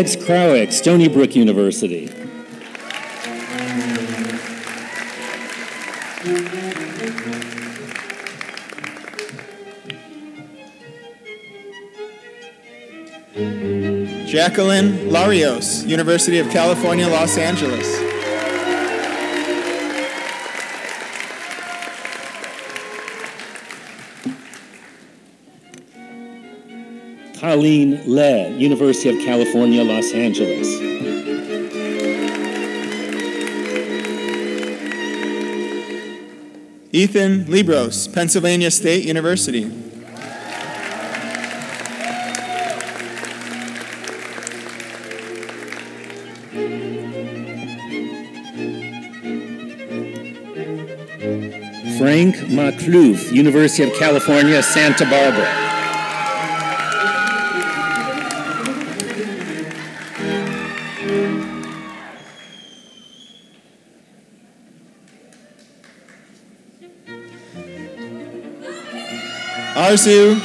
Alex Krawick, Stony Brook University. Jacqueline Larios, University of California, Los Angeles. Colleen Le, University of California, Los Angeles. Ethan Libros, Pennsylvania State University. Frank Maklouf, University of California, Santa Barbara. Arzu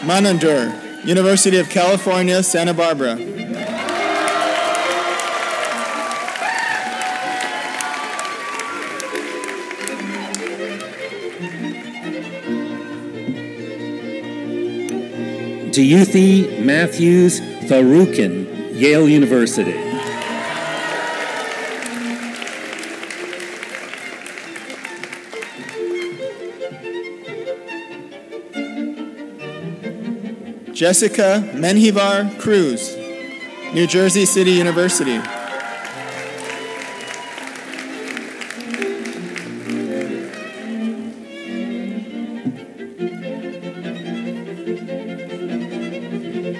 Manandur, University of California, Santa Barbara. Dayuthi Matthews Tharukin, Yale University. Jessica Menjivar Cruz, New Jersey City University.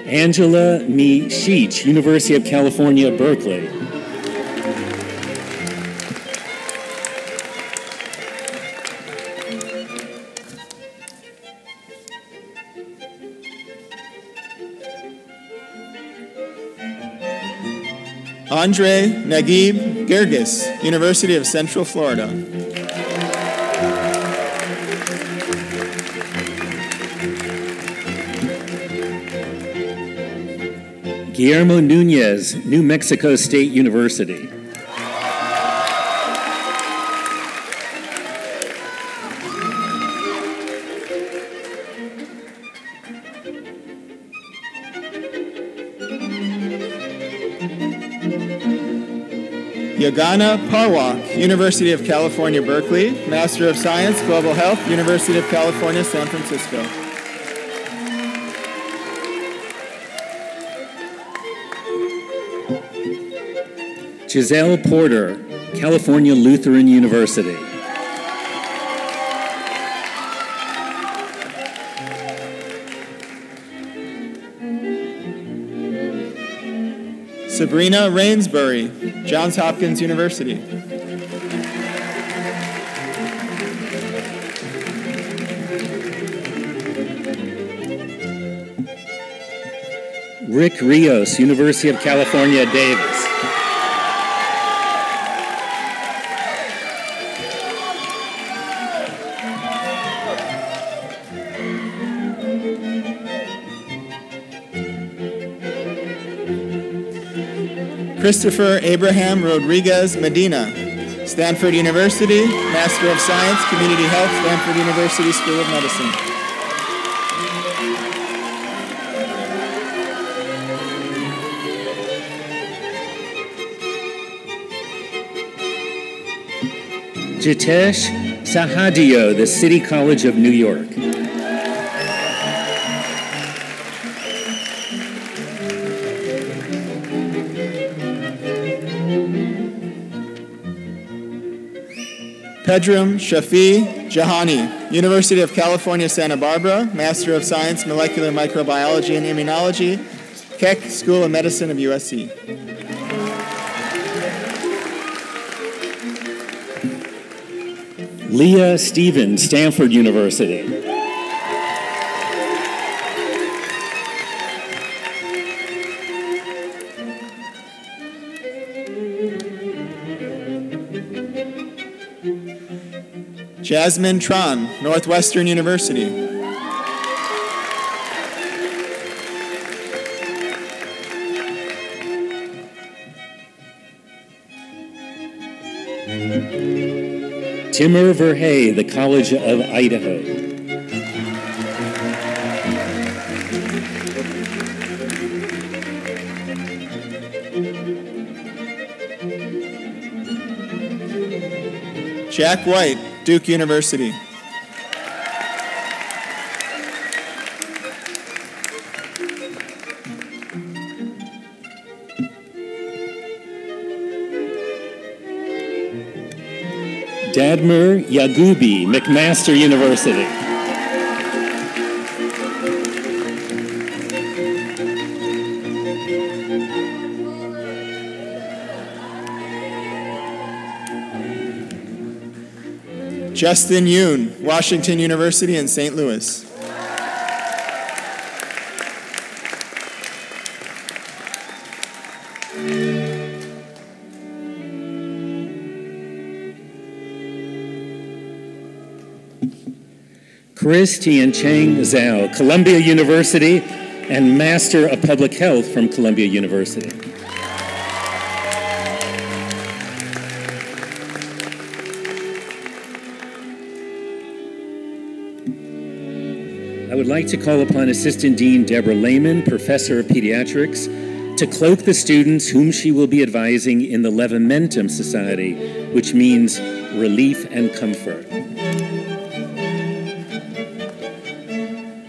Angela Mi Sheech, University of California, Berkeley. Andre Nagib Girgis, University of Central Florida. Guillermo Nunez, New Mexico State University. Yagana Parwak, University of California, Berkeley. Master of Science, Global Health, University of California, San Francisco. Giselle Porter, California Lutheran University. Sabrina Rainsbury, Johns Hopkins University. Rick Rios, University of California, Davis. Christopher Abraham Rodriguez Medina, Stanford University, Master of Science, Community Health, Stanford University School of Medicine. Jitesh Sahadio, the City College of New York. Pedram Shafi Jahani, University of California, Santa Barbara, Master of Science, Molecular Microbiology and Immunology, Keck School of Medicine of USC. Leah Stevens, Stanford University. Jasmine Tron, Northwestern University. Timur Verhey, the College of Idaho. Jack White, Duke University. Dadmer Yagubi, McMaster University. Justin Yoon, Washington University in St. Louis. Chris Tian Cheng Zhao, Columbia University, and Master of Public Health from Columbia University. Like to call upon Assistant Dean Deborah Lehman, Professor of Pediatrics, to cloak the students whom she will be advising in the Levamentum Society, which means relief and comfort.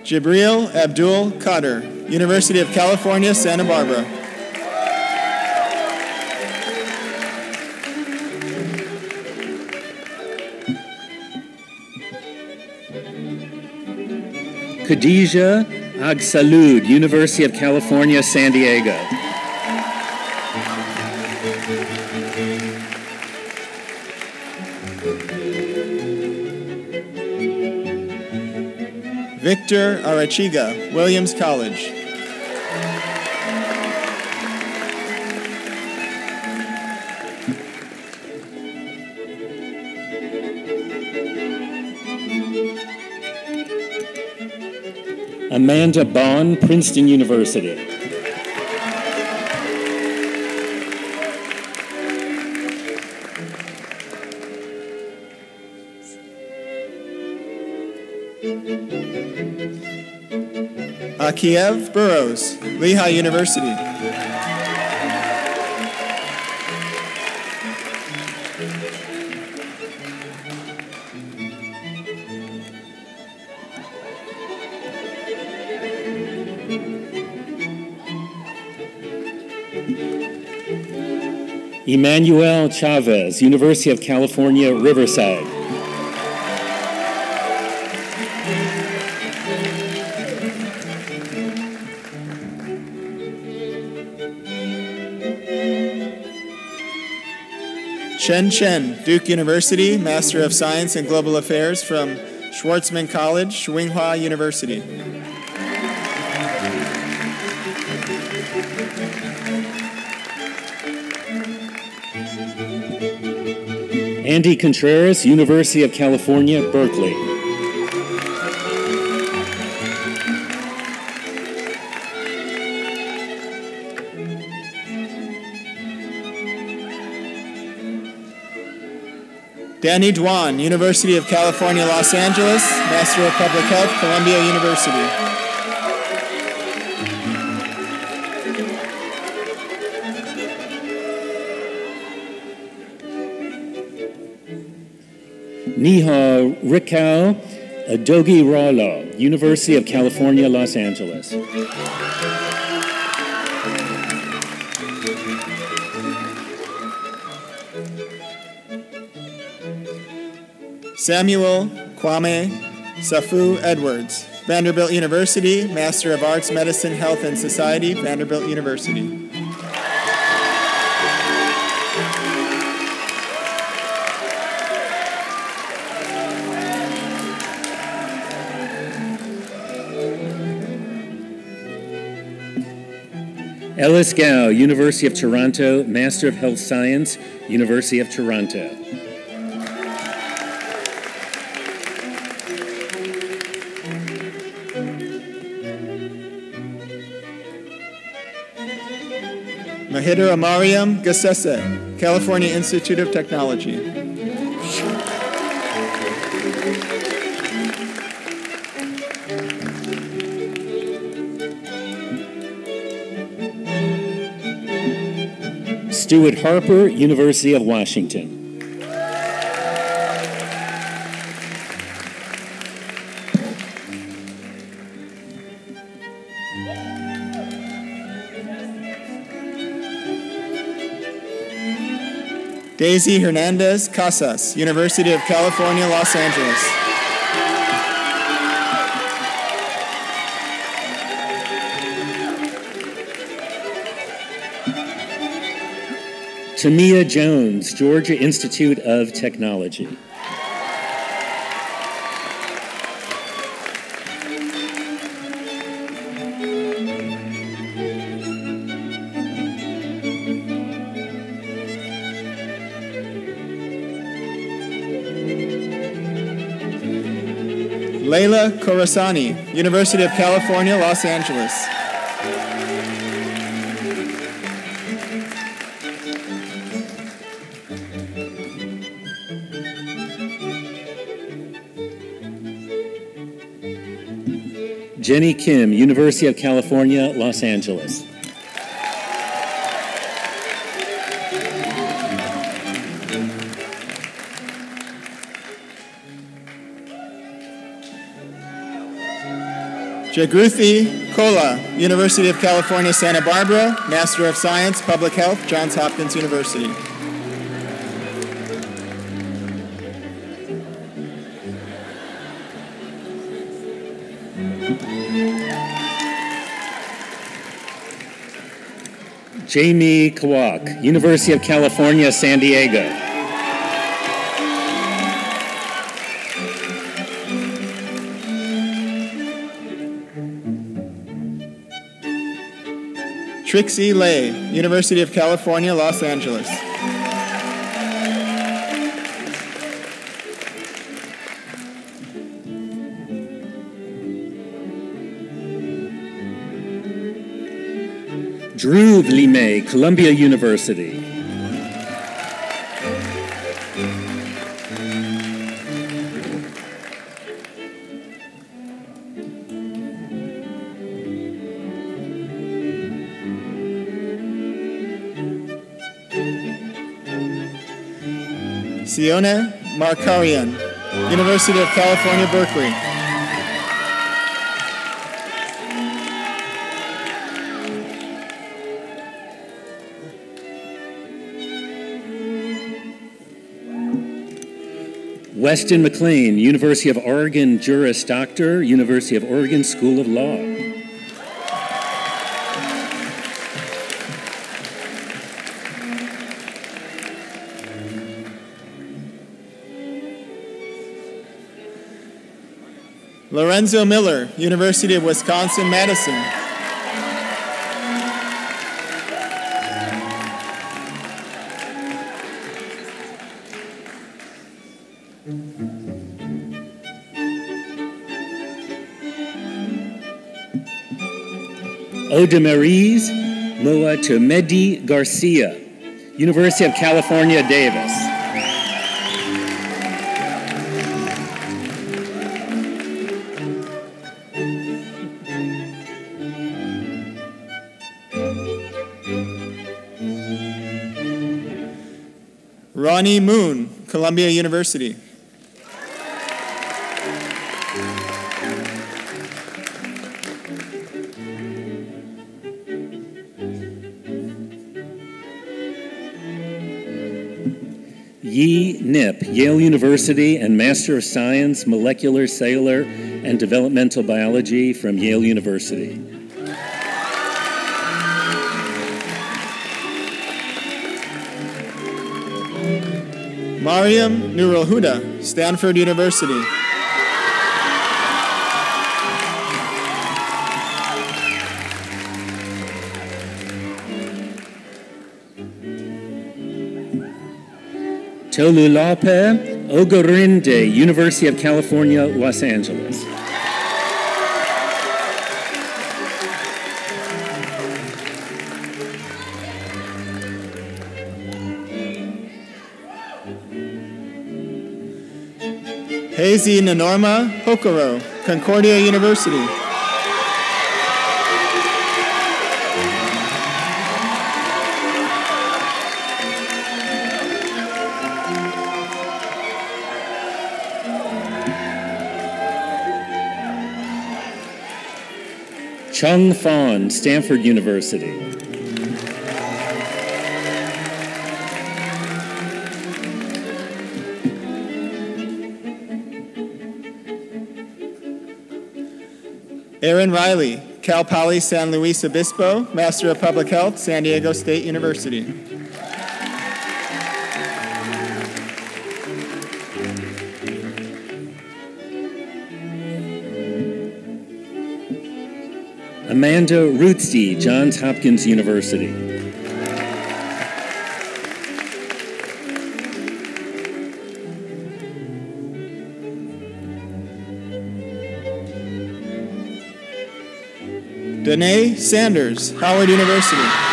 Jibril Abdul Qadir, University of California, Santa Barbara. Khadija Agsalud, University of California, San Diego. Victor Arachiga, Williams College. Amanda Bond, Princeton University. Akiev Burrows, Lehigh University. Emmanuel Chavez, University of California, Riverside. Chen Chen, Duke University, Master of Science in Global Affairs from Schwarzman College, Tsinghua University. Andy Contreras, University of California, Berkeley. Danny Dwan, University of California, Los Angeles, Master of Public Health, Columbia University. Niha Rikau Adogi uh, Ralo, University of California, Los Angeles. Samuel Kwame Safu Edwards, Vanderbilt University, Master of Arts, Medicine, Health, and Society, Vanderbilt University. Ellis Gao, University of Toronto, Master of Health Science, University of Toronto. Mahidra Amariam Gasese, California Institute of Technology. Stuart Harper, University of Washington. Daisy Hernandez Casas, University of California, Los Angeles. Tamia Jones, Georgia Institute of Technology. Layla Khorasani, University of California, Los Angeles. Jenny Kim, University of California, Los Angeles. Jagruthi Kola, University of California, Santa Barbara, Master of Science, Public Health, Johns Hopkins University. Jamie Kawak, University of California, San Diego. Trixie Lay, University of California, Los Angeles. Drew Limay, Columbia University. Sione Markarian, University of California, Berkeley. Weston McLean, University of Oregon Juris Doctor, University of Oregon School of Law. Lorenzo Miller, University of Wisconsin, Madison. Odemarise Moatomedi Garcia, University of California, Davis. Ronnie Moon, Columbia University. Yi Nip, Yale University, and Master of Science, Molecular, Cellular, and Developmental Biology from Yale University. Mariam Nurul Huda, Stanford University. Tolulape Ogorinde, University of California, Los Angeles. Hazy Nanorma Hokoro, Concordia University. Chung Fawn, Stanford University. Aaron Riley, Cal Poly San Luis Obispo, Master of Public Health, San Diego State University. Amanda Rootsty, Johns Hopkins University. Danae Sanders, Howard University.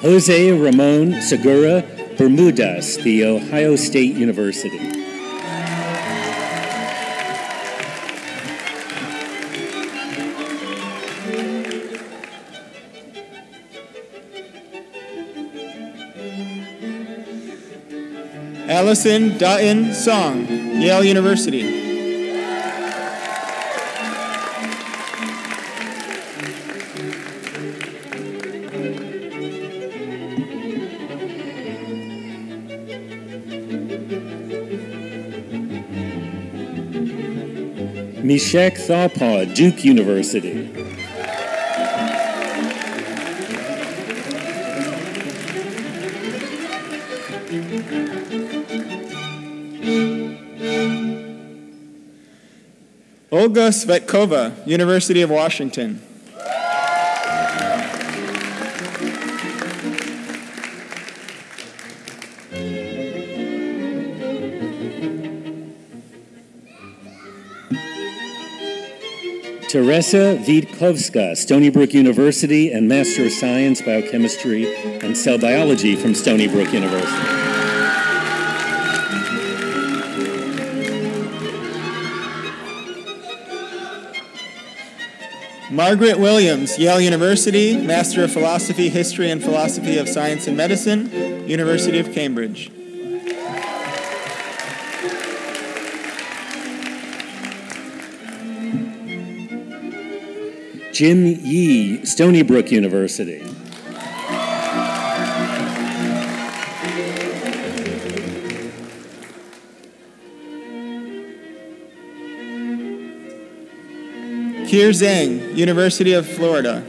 Jose Ramon Segura Bermudas, The Ohio State University. Allison Dutton Song, Yale University. Mishek Thawpaw, Duke University. Olga Svetkova, University of Washington. Teresa Witkowska, Stony Brook University, and Master of Science, Biochemistry, and Cell Biology from Stony Brook University. Margaret Williams, Yale University, Master of Philosophy, History, and Philosophy of Science and Medicine, University of Cambridge. Jim Yee, Stony Brook University. Kier Zhang, University of Florida.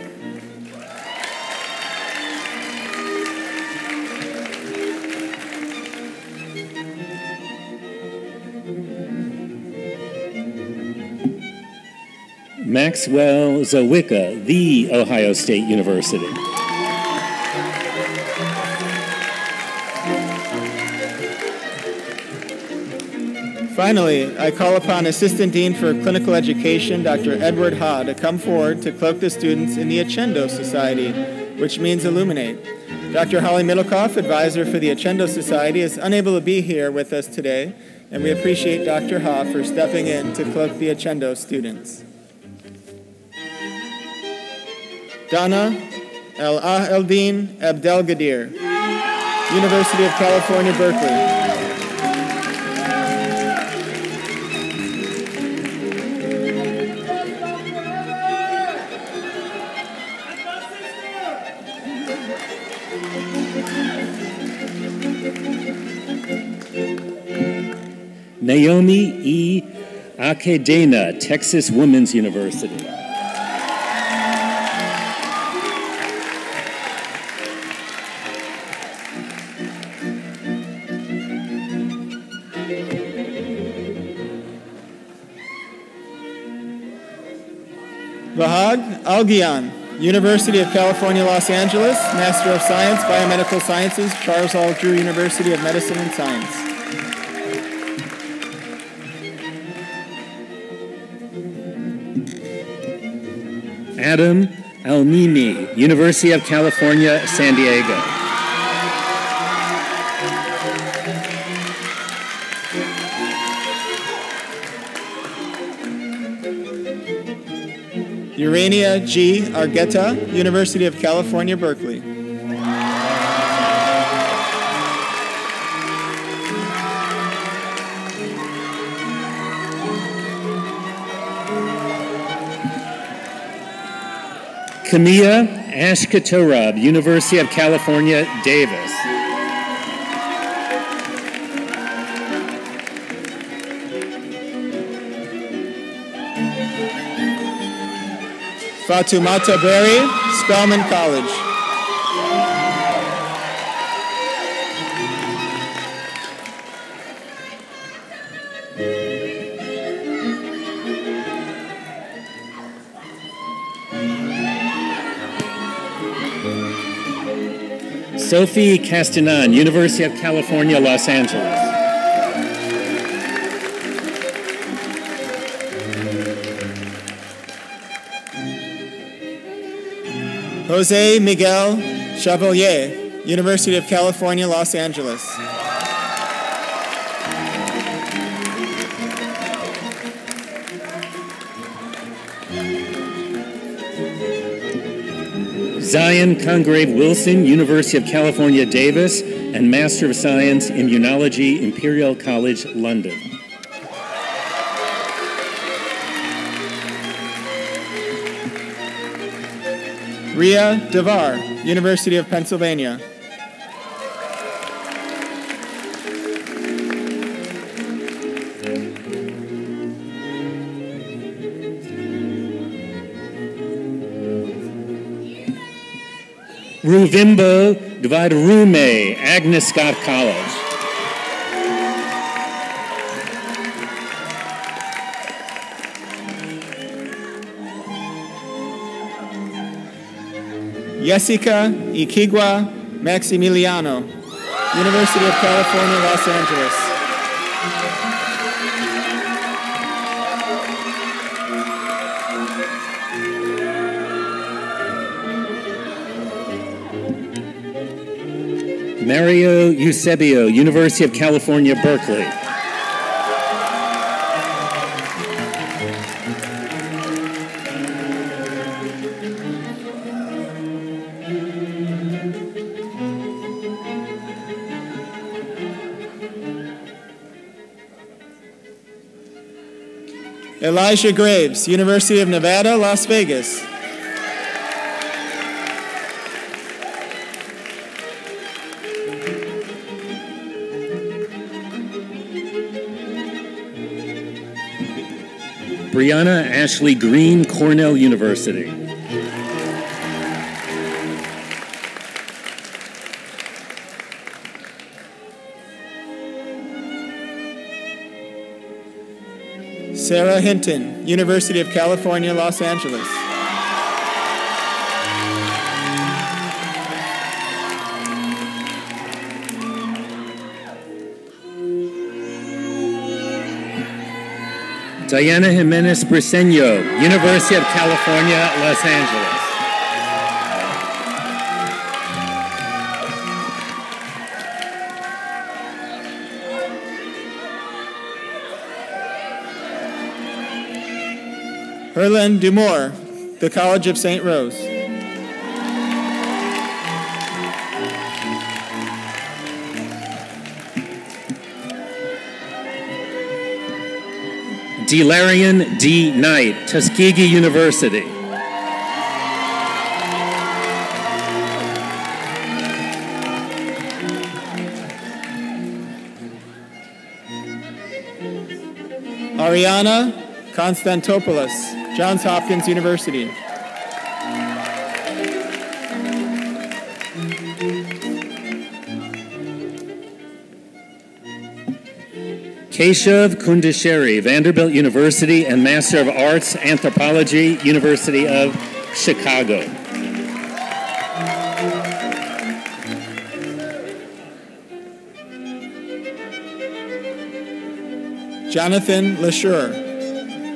Maxwell Zawicka, The Ohio State University. Finally, I call upon Assistant Dean for Clinical Education, Dr. Edward Ha, to come forward to cloak the students in the Accendo Society, which means illuminate. Dr. Holly Middlecoff, advisor for the Accendo Society, is unable to be here with us today, and we appreciate Dr. Ha for stepping in to cloak the Accendo students. Donna El Eldin Abdelgadir, University of California, Berkeley. Naomi E. Akedena, Texas Women's University. Algion, University of California, Los Angeles, Master of Science, Biomedical Sciences, Charles Hall Drew University of Medicine and Science. Adam Alnimi, University of California, San Diego. Urania G. Argueta, University of California, Berkeley. Kamia Ashkatorab, University of California, Davis. Fatumata Berry, Spelman College. Sophie Castanan, University of California, Los Angeles. Jose Miguel Chevalier, University of California, Los Angeles. Zion Congrave Wilson, University of California, Davis, and Master of Science in Immunology, Imperial College, London. Ria Devar, University of Pennsylvania. Ruvimbo Dvarume, Agnes Scott College. Jessica Ikigwa Maximiliano, University of California, Los Angeles. Mario Eusebio, University of California, Berkeley. Elijah Graves, University of Nevada, Las Vegas. Brianna Ashley Green, Cornell University. Sarah Hinton, University of California, Los Angeles. Diana Jimenez Briseño, University of California, Los Angeles. Herlin Dumore, the College of St. Rose. Delarian D. Knight, Tuskegee University. Ariana Konstantopoulos, Johns Hopkins University. Keshav Kundasheri, Vanderbilt University, and Master of Arts, Anthropology, University of Chicago. Jonathan LeSure,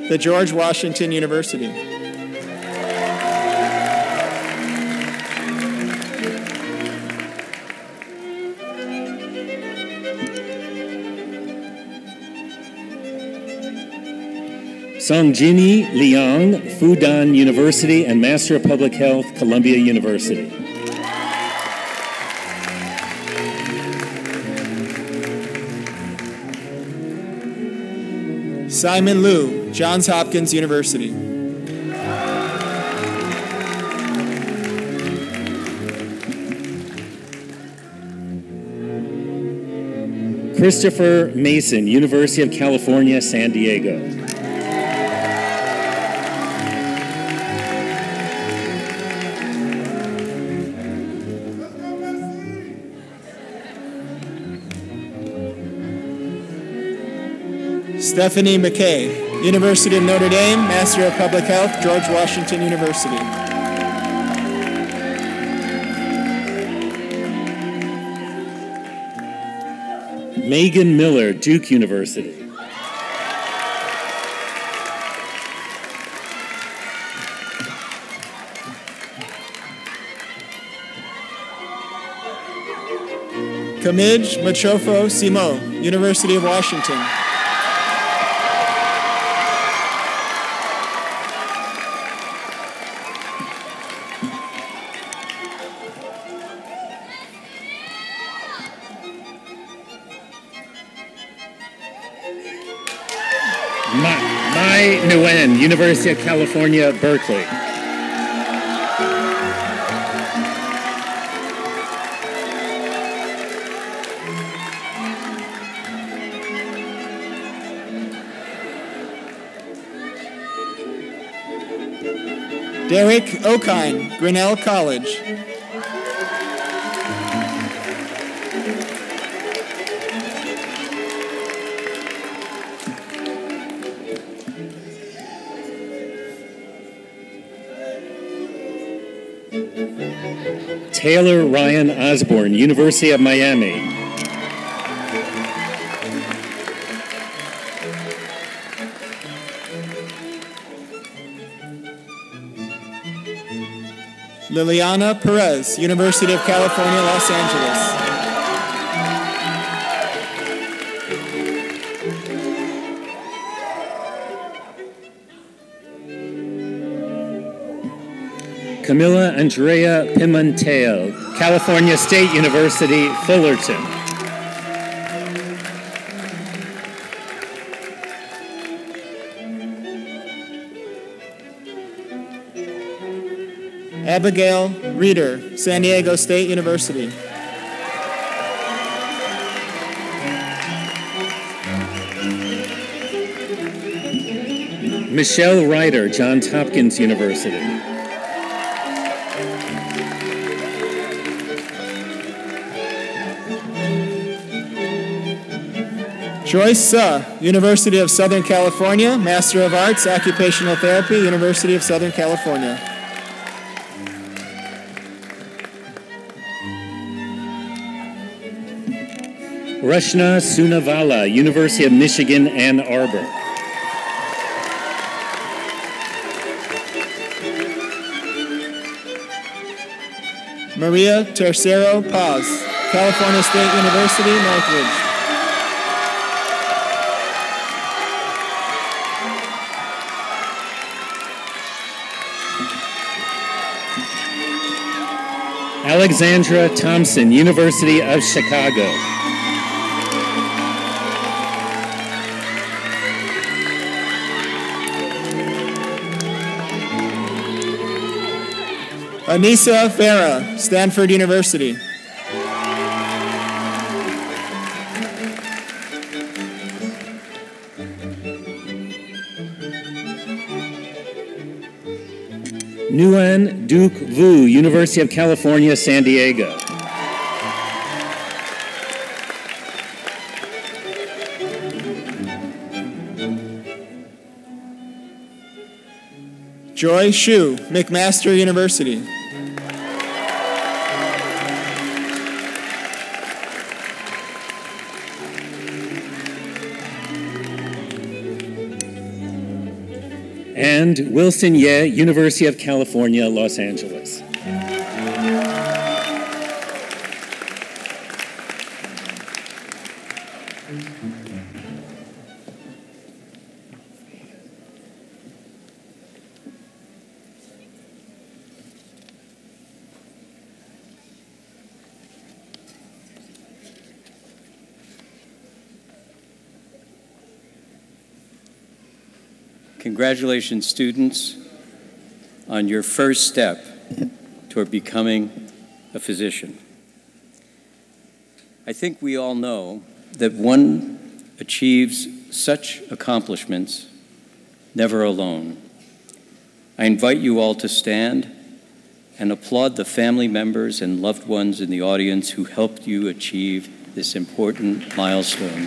the George Washington University. Songjini Liang, Fudan University, and Master of Public Health, Columbia University. Simon Liu, Johns Hopkins University. Christopher Mason, University of California, San Diego. Stephanie McKay, University of Notre Dame, Master of Public Health, George Washington University. Megan Miller, Duke University. Kamij Machofo Simo, University of Washington. University of California, Berkeley. Derek Okine, Grinnell College. Taylor Ryan Osborne, University of Miami. Liliana Perez, University of California, Los Angeles. Camilla Andrea Pimentel, California State University, Fullerton. Abigail Reeder, San Diego State University. Michelle Ryder, Johns Hopkins University. Joyce Suh, University of Southern California, Master of Arts, Occupational Therapy, University of Southern California. Rashna Sunavala, University of Michigan, Ann Arbor. Maria Tercero Paz, California State University, Northridge. Alexandra Thompson, University of Chicago. Anissa Farah, Stanford University. Nguyen Duc Vu, University of California, San Diego. Joy Shu, McMaster University. Wilson Ye, University of California, Los Angeles. Congratulations, students, on your first step toward becoming a physician. I think we all know that one achieves such accomplishments never alone. I invite you all to stand and applaud the family members and loved ones in the audience who helped you achieve this important milestone.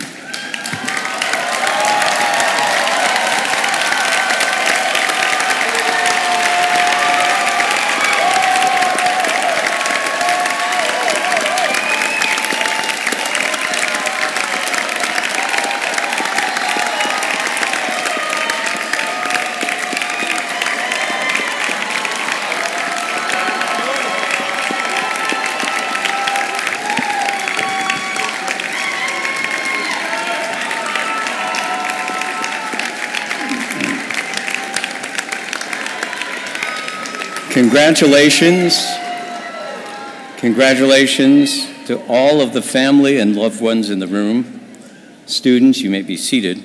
Congratulations. Congratulations to all of the family and loved ones in the room. Students, you may be seated.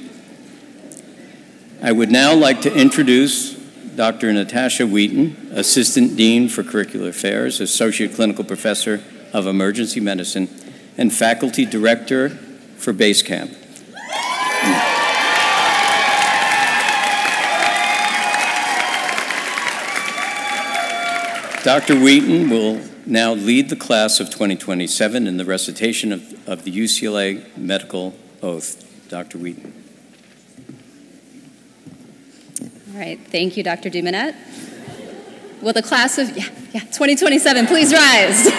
I would now like to introduce Dr. Natasha Wheaton, Assistant Dean for Curricular Affairs, Associate Clinical Professor of Emergency Medicine, and Faculty Director for Basecamp. Dr. Wheaton will now lead the class of 2027 in the recitation of, of the UCLA Medical Oath. Dr. Wheaton. All right, thank you, Dr. Dubinett. Will the class of, yeah, yeah 2027 please rise?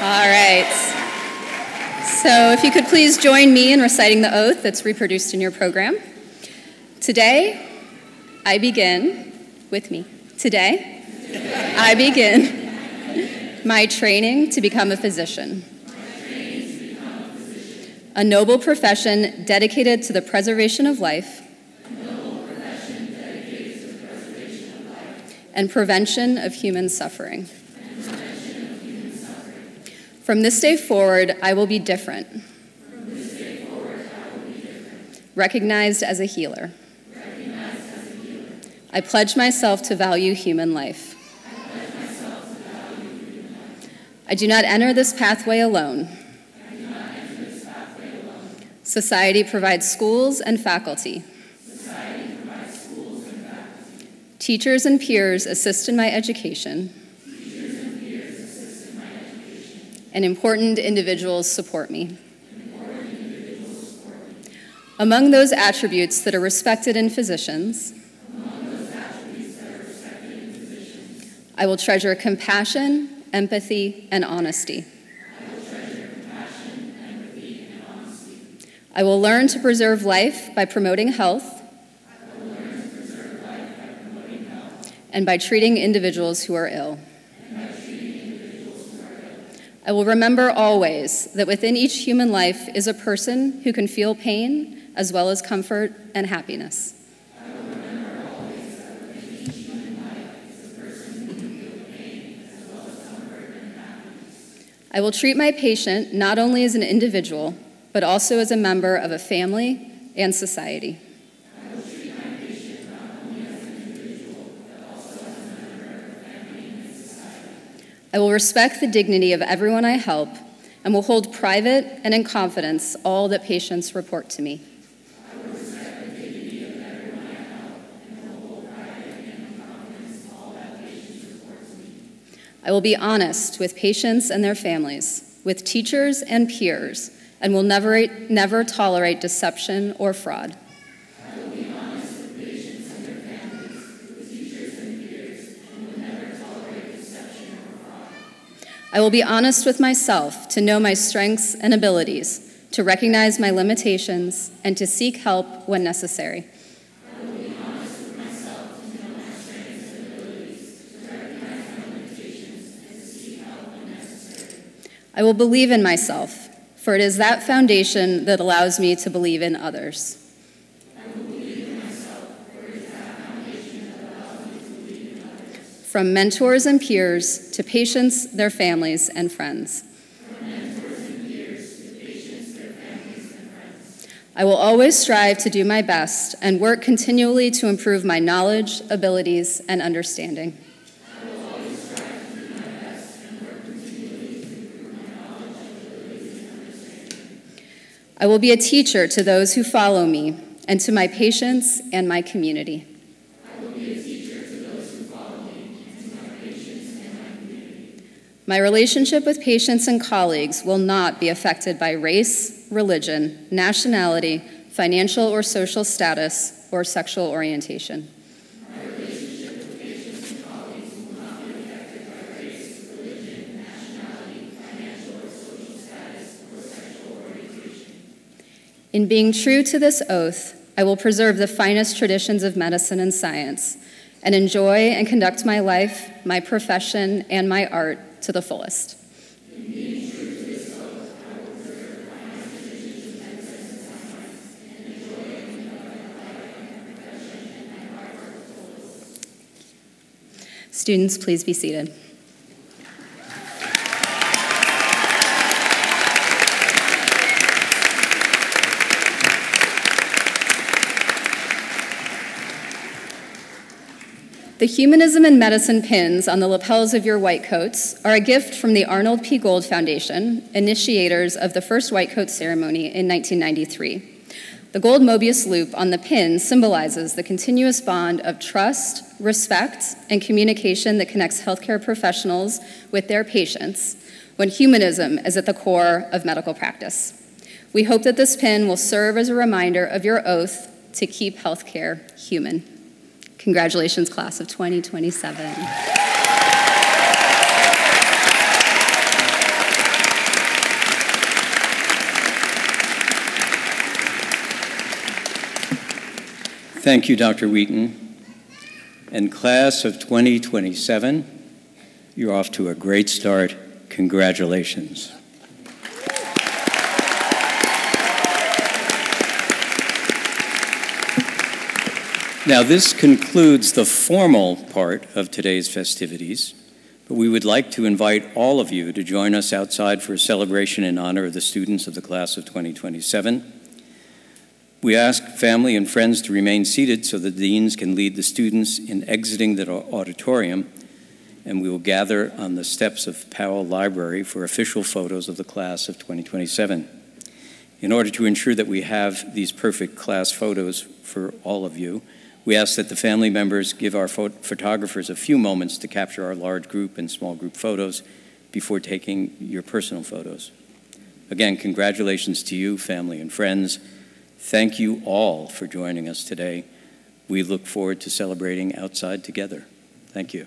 All right. So if you could please join me in reciting the oath that's reproduced in your program. Today, I begin with me. Today, I begin my training to become a physician. A noble profession dedicated to the preservation of life and prevention of human suffering. From this day forward, I will be different. Recognized as a healer. I pledge myself to value human life. I do not enter this pathway alone. Society provides schools and faculty. Teachers and peers assist in my education. And important individuals support me. Among those attributes that are respected in physicians, I will treasure compassion, empathy, and honesty. I will learn to preserve life by promoting health, and by treating individuals who are ill. I will remember always that within each human life is a person who can feel pain as well as comfort and happiness. I will treat my patient not only as an individual, but also as a member of a family and society. I will respect the dignity of everyone I help and will hold private and in confidence all that patients report to me. I will be honest with patients and their families, with teachers and peers, and will never, never tolerate deception or fraud. I will be honest with myself to know my strengths and abilities, to recognize my limitations, and to seek help when necessary. I will believe in myself, for it is that foundation that allows me to believe in others. From mentors and peers to patients, their families, and friends. I will always strive to do my best and work continually to improve my knowledge, abilities, and understanding. I will be a teacher to those who follow me and to my patients and my community. My relationship with patients and colleagues will not be affected by race, religion, nationality, financial or social status, or sexual orientation. In being true to this oath, I will preserve the finest traditions of medicine and science and enjoy and conduct my life, my profession, and my art to the fullest. Students, please be seated. The Humanism in Medicine pins on the lapels of your white coats are a gift from the Arnold P. Gold Foundation, initiators of the first white coat ceremony in 1993. The gold Mobius loop on the pin symbolizes the continuous bond of trust, respect, and communication that connects healthcare professionals with their patients when humanism is at the core of medical practice. We hope that this pin will serve as a reminder of your oath to keep healthcare human. Congratulations, class of 2027. Thank you, Dr. Wheaton. And class of 2027, you're off to a great start. Congratulations. Now, this concludes the formal part of today's festivities, but we would like to invite all of you to join us outside for a celebration in honor of the students of the class of 2027. We ask family and friends to remain seated so the deans can lead the students in exiting the auditorium, and we will gather on the steps of Powell Library for official photos of the class of 2027. In order to ensure that we have these perfect class photos for all of you, we ask that the family members give our photographers a few moments to capture our large group and small group photos before taking your personal photos. Again, congratulations to you, family and friends. Thank you all for joining us today. We look forward to celebrating outside together. Thank you.